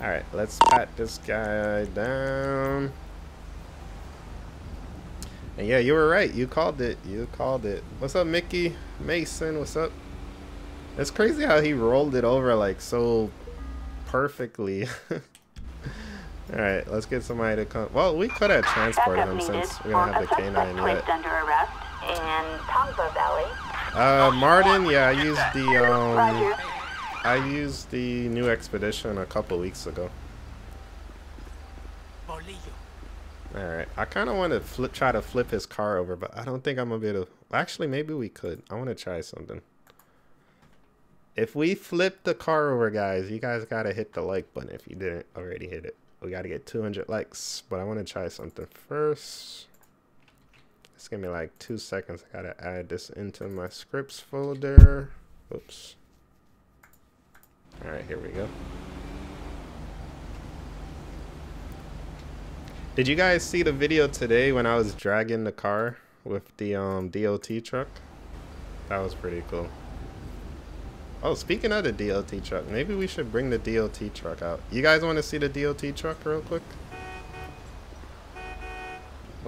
Alright, let's pat this guy down. And yeah, you were right. You called it. You called it. What's up, Mickey? Mason, what's up? It's crazy how he rolled it over like so perfectly. *laughs* Alright, let's get somebody to come. Well, we could have transported him since we don't have the canine yet. under arrest in Tongva Valley. Uh, Martin, yeah, I used the, um, I used the new expedition a couple weeks ago. Bolillo. Alright, I kind of want to flip, try to flip his car over, but I don't think I'm going to be able to. Actually, maybe we could. I want to try something. If we flip the car over, guys, you guys got to hit the like button if you didn't already hit it. We got to get 200 likes, but I want to try something first. Just give me like two seconds. I got to add this into my scripts folder. Oops. Alright, here we go. Did you guys see the video today when I was dragging the car with the um, DOT truck? That was pretty cool. Oh, speaking of the DOT truck, maybe we should bring the DOT truck out. You guys want to see the DOT truck real quick?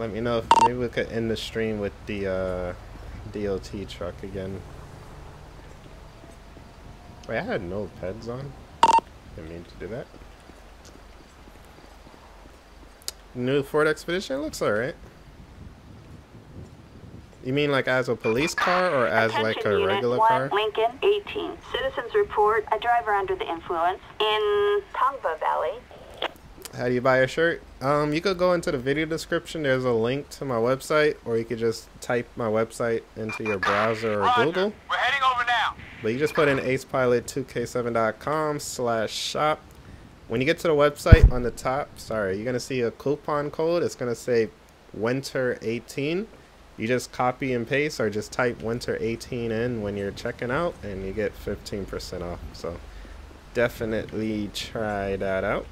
Let me know if maybe we could end the stream with the uh, DOT truck again. Wait, I had no peds on. Didn't mean to do that. New Ford Expedition looks alright. You mean like as a police car or as like Attention a Unit regular 1, car? Lincoln, 18. Citizens report a driver under the influence in Tongva Valley. How do you buy a shirt? Um, you could go into the video description. There's a link to my website, or you could just type my website into your browser or Roger. Google. We're heading over now. But you just put in acepilot2k7.com slash shop. When you get to the website on the top, sorry, you're going to see a coupon code. It's going to say winter18. You just copy and paste or just type winter18 in when you're checking out and you get 15% off. So definitely try that out.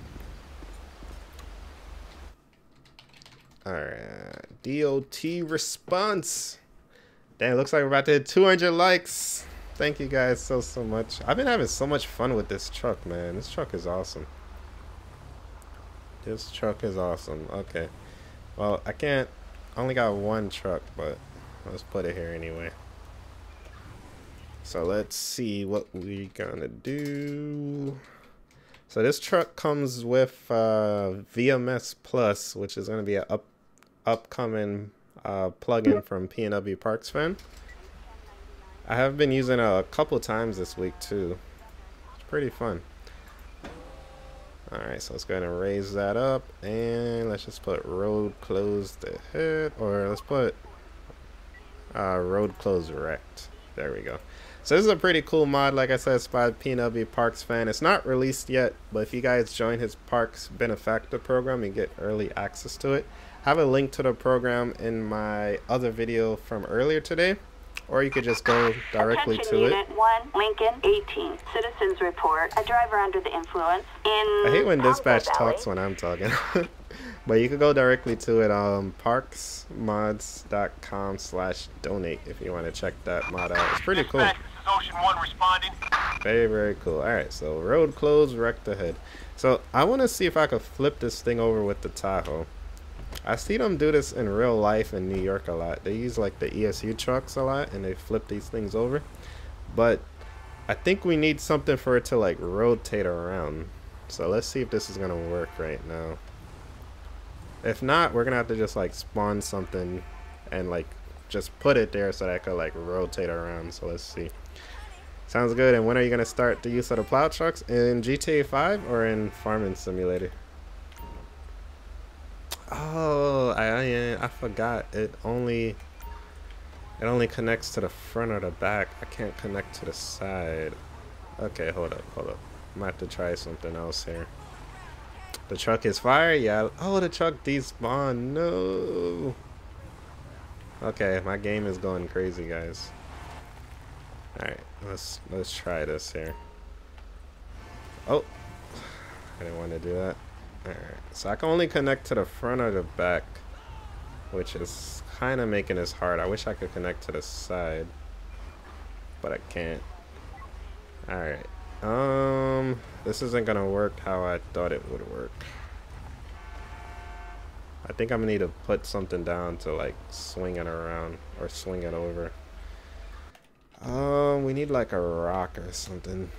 Alright, DOT response. Damn, looks like we're about to hit 200 likes. Thank you guys so, so much. I've been having so much fun with this truck, man. This truck is awesome. This truck is awesome. Okay. Well, I can't... I only got one truck, but let's put it here anyway. So let's see what we gonna do. So this truck comes with uh, VMS Plus, which is gonna be an up upcoming uh, plugin from PNW Parks Fan. I have been using it a couple times this week too. It's pretty fun. Alright, so let's go ahead and raise that up and let's just put road closed ahead or let's put uh, road closed wrecked. There we go. So this is a pretty cool mod, like I said, it's by PNW Parks fan. It's not released yet, but if you guys join his Parks Benefactor program, you get early access to it. I have a link to the program in my other video from earlier today or you could just go directly Attention to Unit it. 1, Lincoln 18. Citizens report a driver under the influence in I hate when Palco dispatch Valley. talks when I'm talking. *laughs* but you could go directly to it um parksmods.com slash donate if you want to check that mod out. It's pretty cool. Dispatch, this is Ocean One responding. Very, very cool. Alright, so road closed, wrecked ahead. So I want to see if I could flip this thing over with the Tahoe. I see them do this in real life in New York a lot. They use like the ESU trucks a lot and they flip these things over. But I think we need something for it to like rotate around. So let's see if this is going to work right now. If not, we're going to have to just like spawn something and like just put it there so that I could like rotate around. So let's see. Sounds good. And when are you going to start the use of the plow trucks? In GTA 5 or in Farming Simulator? Oh, I, I I forgot. It only it only connects to the front or the back. I can't connect to the side. Okay, hold up, hold up. I might have to try something else here. The truck is fire. Yeah. Oh, the truck despawned. No. Okay, my game is going crazy, guys. All right, let's let's try this here. Oh, I didn't want to do that. Alright, so I can only connect to the front or the back, which is kind of making this hard. I wish I could connect to the side, but I can't. Alright, um, this isn't gonna work how I thought it would work. I think I'm gonna need to put something down to like swing it around or swing it over. Um, we need like a rock or something.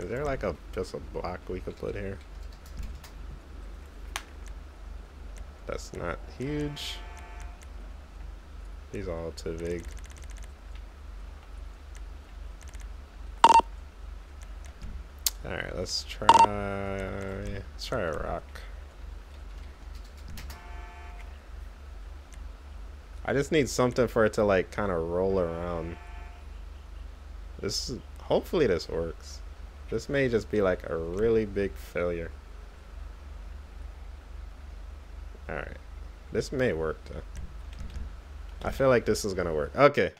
Is there like a just a block we could put here? That's not huge. These are all too big. Alright, let's try let's try a rock. I just need something for it to like kind of roll around. This is, hopefully this works. This may just be like a really big failure. Alright. This may work though. I feel like this is gonna work. Okay.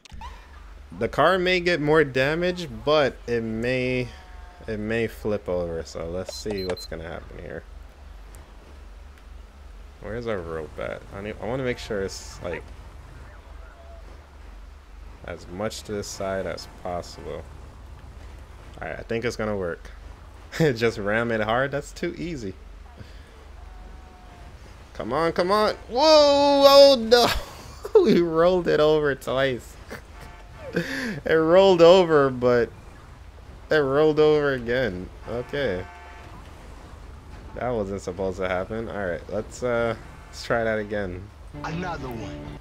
The car may get more damage, but it may it may flip over, so let's see what's gonna happen here. Where's our rope at? I need I wanna make sure it's like as much to this side as possible. Alright, I think it's gonna work. *laughs* Just ram it hard, that's too easy. Come on, come on. Whoa, oh no. *laughs* we rolled it over twice. *laughs* it rolled over, but it rolled over again. Okay. That wasn't supposed to happen. Alright, let's uh let's try that again. Another one.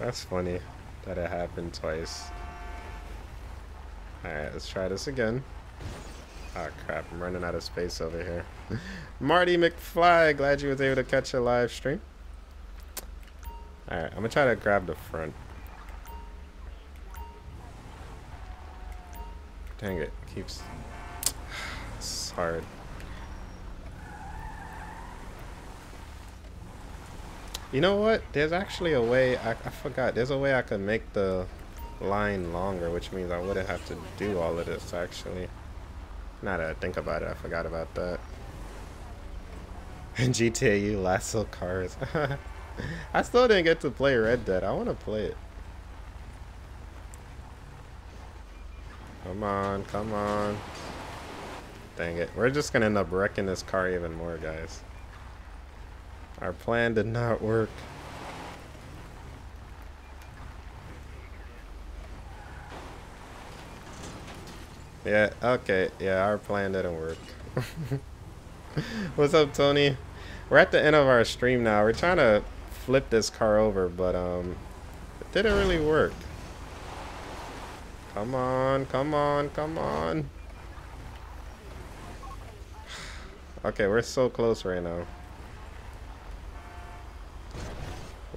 That's funny that it happened twice. Alright, let's try this again. Oh crap, I'm running out of space over here. *laughs* Marty McFly, glad you was able to catch a live stream. Alright, I'm gonna try to grab the front. Dang it, keeps... *sighs* It's hard. You know what? There's actually a way, I, I forgot, there's a way I could make the line longer, which means I wouldn't have to do all of this actually. Now that I think about it, I forgot about that. *laughs* And GTA you lasso cars. *laughs* I still didn't get to play Red Dead. I want to play it. Come on, come on. Dang it. We're just going to end up wrecking this car even more, guys. Our plan did not work. Yeah, okay. Yeah, our plan didn't work. *laughs* What's up, Tony? We're at the end of our stream now. We're trying to flip this car over, but um, it didn't really work. Come on, come on, come on. *sighs* Okay, we're so close right now.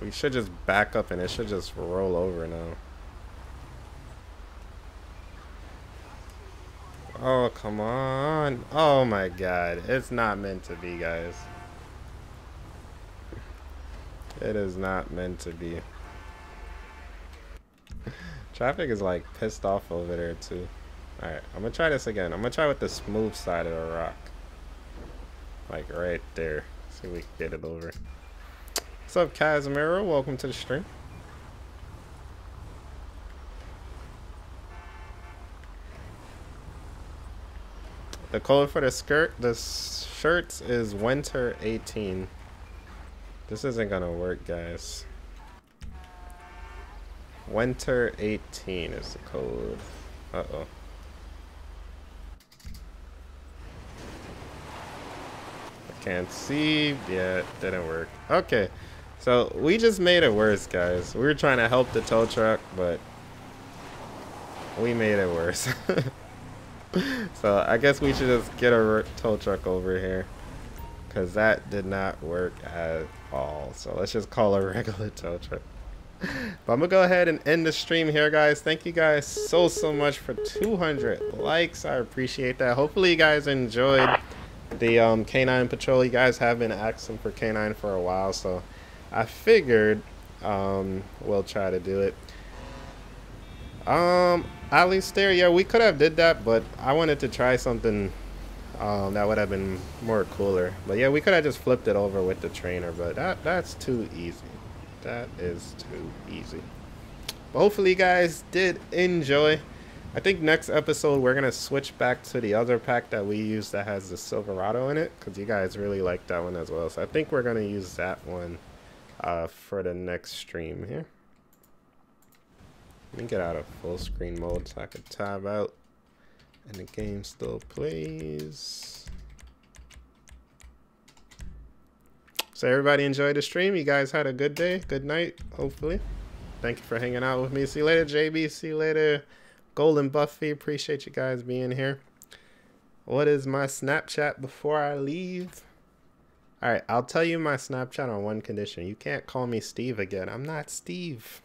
We should just back up and it should just roll over now. Oh, come on. Oh my god. It's not meant to be, guys. It is not meant to be. *laughs* Traffic is like pissed off over there too. Alright, I'm gonna try this again. I'm gonna try with the smooth side of the rock. Like right there. See if we can get it over. What's up, Casimiro? Welcome to the stream. The color for the skirt, the shirts is winter 18. This isn't gonna work, guys. Winter 18 is the code. Uh-oh. I can't see. Yeah, didn't work. Okay. So, we just made it worse, guys. We were trying to help the tow truck, but we made it worse. *laughs* so, I guess we should just get a tow truck over here. Because that did not work at all. So, let's just call a *laughs* regular tow truck. But I'm gonna go ahead and end the stream here, guys. Thank you guys so so much for 200 likes. I appreciate that. Hopefully, you guys enjoyed the um, K9 Patrol. You guys have been asking for K9 for a while, so I figured um, we'll try to do it. Um, least there, yeah, we could have did that, but I wanted to try something um, that would have been more cooler. But yeah, we could have just flipped it over with the trainer, but that that's too easy. That is too easy. But hopefully you guys did enjoy. I think next episode we're going to switch back to the other pack that we use that has the Silverado in it. Because you guys really like that one as well. So I think we're going to use that one uh, for the next stream here. Let me get out of full screen mode so I can tab out. And the game still plays. So everybody enjoyed the stream. You guys had a good day, good night, hopefully. Thank you for hanging out with me. See you later, JB. See you later, Golden Buffy. Appreciate you guys being here. What is my Snapchat before I leave? All right, I'll tell you my Snapchat on one condition. You can't call me Steve again. I'm not Steve.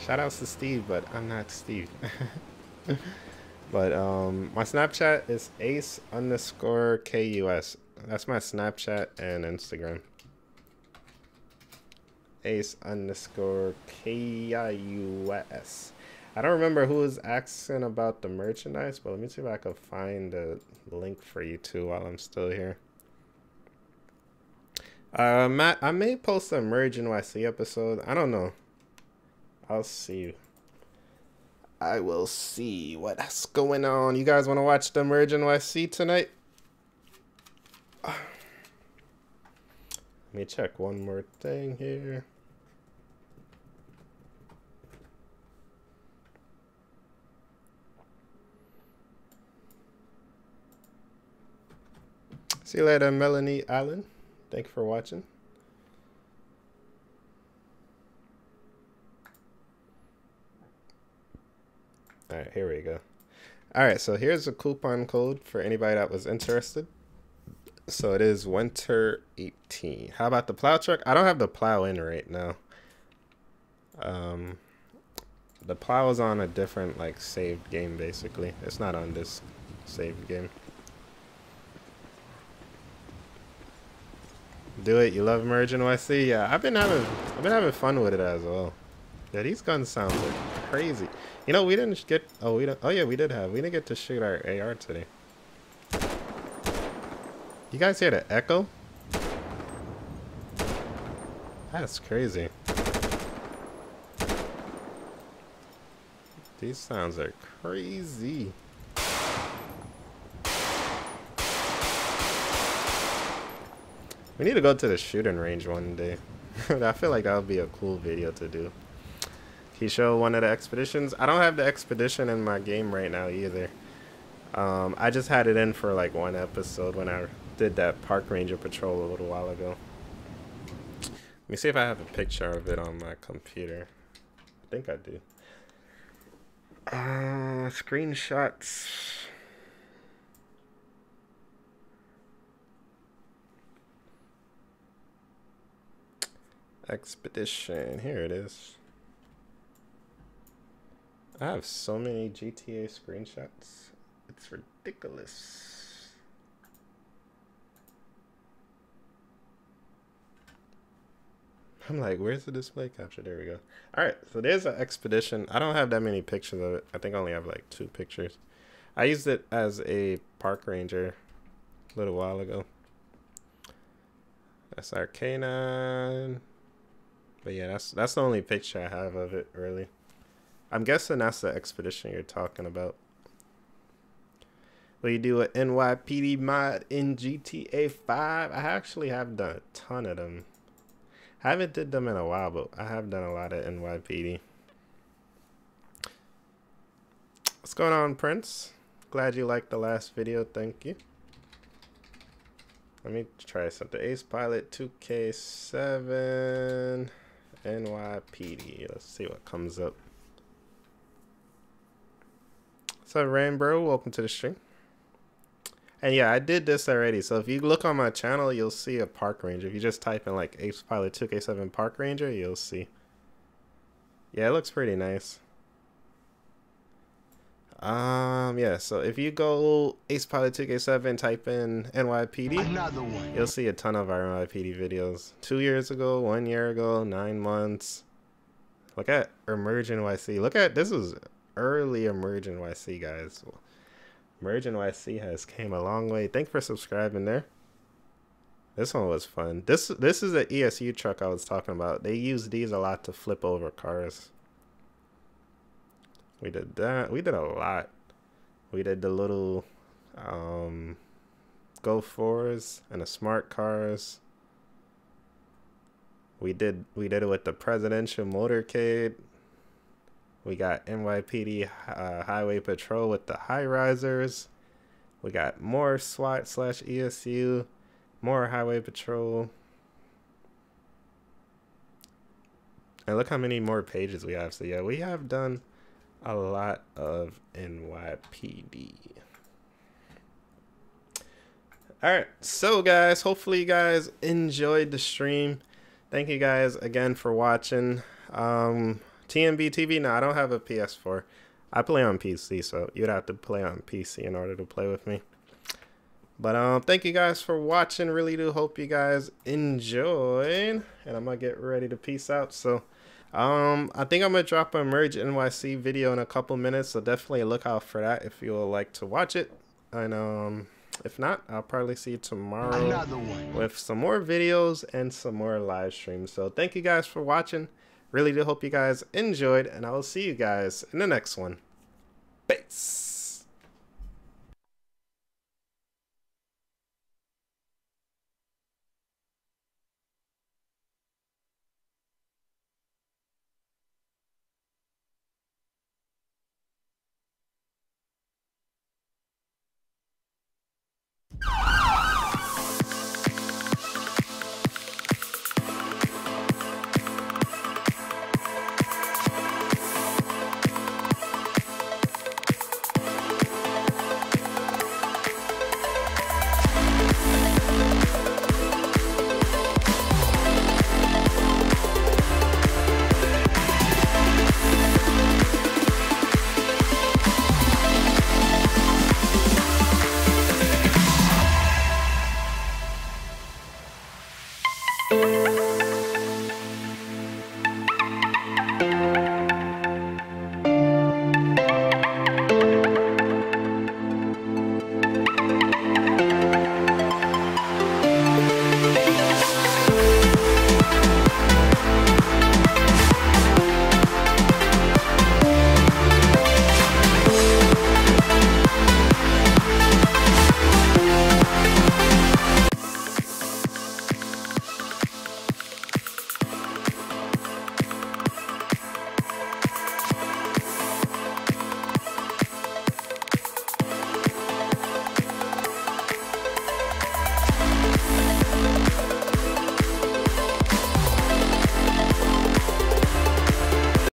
Shout outs to Steve, but I'm not Steve. *laughs* but um, my Snapchat is ace underscore KUS. That's my Snapchat and Instagram. Ace underscore K-I-U-S. I don't remember who was asking about the merchandise, but let me see if I can find a link for you too while I'm still here. Uh, Matt, I may post a Merge NYC episode. I don't know. I'll see. I will see what's going on. You guys want to watch the Merge NYC tonight? Let me check one more thing here. See you later, Melanie Allen. Thank you for watching. All right, here we go. All right, so here's a coupon code for anybody that was interested. So it is winter 18. How about the plow truck? I don't have the plow in right now. Um, the plow is on a different like saved game basically. It's not on this saved game. Do it. You love Merge NYC? Yeah, I've been having I've been having fun with it as well. Yeah, these guns sound like crazy. You know, we didn't get. Oh, we don't. Oh yeah, we did have. We didn't get to shoot our AR today. You guys hear the echo? That's crazy. These sounds are crazy. We need to go to the shooting range one day. *laughs* I feel like that would be a cool video to do. He showed one of the expeditions. I don't have the expedition in my game right now either. Um, I just had it in for like one episode when I did that park ranger patrol a little while ago. Let me see if I have a picture of it on my computer. I think I do. Uh, screenshots. Expedition. Here it is. I have so many GTA screenshots. It's ridiculous. I'm like, where's the display capture? There we go. All right, so there's an expedition. I don't have that many pictures of it. I think I only have like two pictures. I used it as a park ranger a little while ago. That's our canine. But yeah, that's that's the only picture I have of it, really. I'm guessing that's the expedition you're talking about. Will you do an NYPD mod in GTA 5? I actually have done a ton of them. I haven't did them in a while, but I have done a lot of NYPD. What's going on, Prince? Glad you liked the last video. Thank you. Let me try something. Ace Pilot 2K7 NYPD. Let's see what comes up. So, Rainbow? Welcome to the stream. And yeah, I did this already. So if you look on my channel, you'll see a park ranger. If you just type in like Ace Pilot 2K7 Park Ranger, you'll see. Yeah, it looks pretty nice. Um, yeah, so if you go Ace Pilot 2K7, type in NYPD, you'll see a ton of our NYPD videos. Two years ago, one year ago, nine months. Look at Emerge NYC. Look at, this is early Emerge NYC, guys. Merge NYC has came a long way. Thanks for subscribing there. This one was fun. This this is the ESU truck I was talking about. They use these a lot to flip over cars. We did that. We did a lot. We did the little um, Go fours and the smart cars. We did we did it with the presidential motorcade. We got NYPD uh, Highway Patrol with the high risers. We got more SWAT slash ESU, more Highway Patrol. And look how many more pages we have. So yeah, we have done a lot of NYPD. Alright, so guys, hopefully you guys enjoyed the stream. Thank you guys again for watching. Um, TMB TV? No, I don't have a PS4. I play on PC, so you'd have to play on PC in order to play with me. But um, thank you guys for watching. Really do hope you guys enjoyed. And I'm gonna get ready to peace out. So um, I think I'm gonna drop a Merge NYC video in a couple minutes. So definitely look out for that if you would like to watch it. And um, if not, I'll probably see you tomorrow with some more videos and some more live streams. So thank you guys for watching. Really do hope you guys enjoyed, and I will see you guys in the next one. Peace.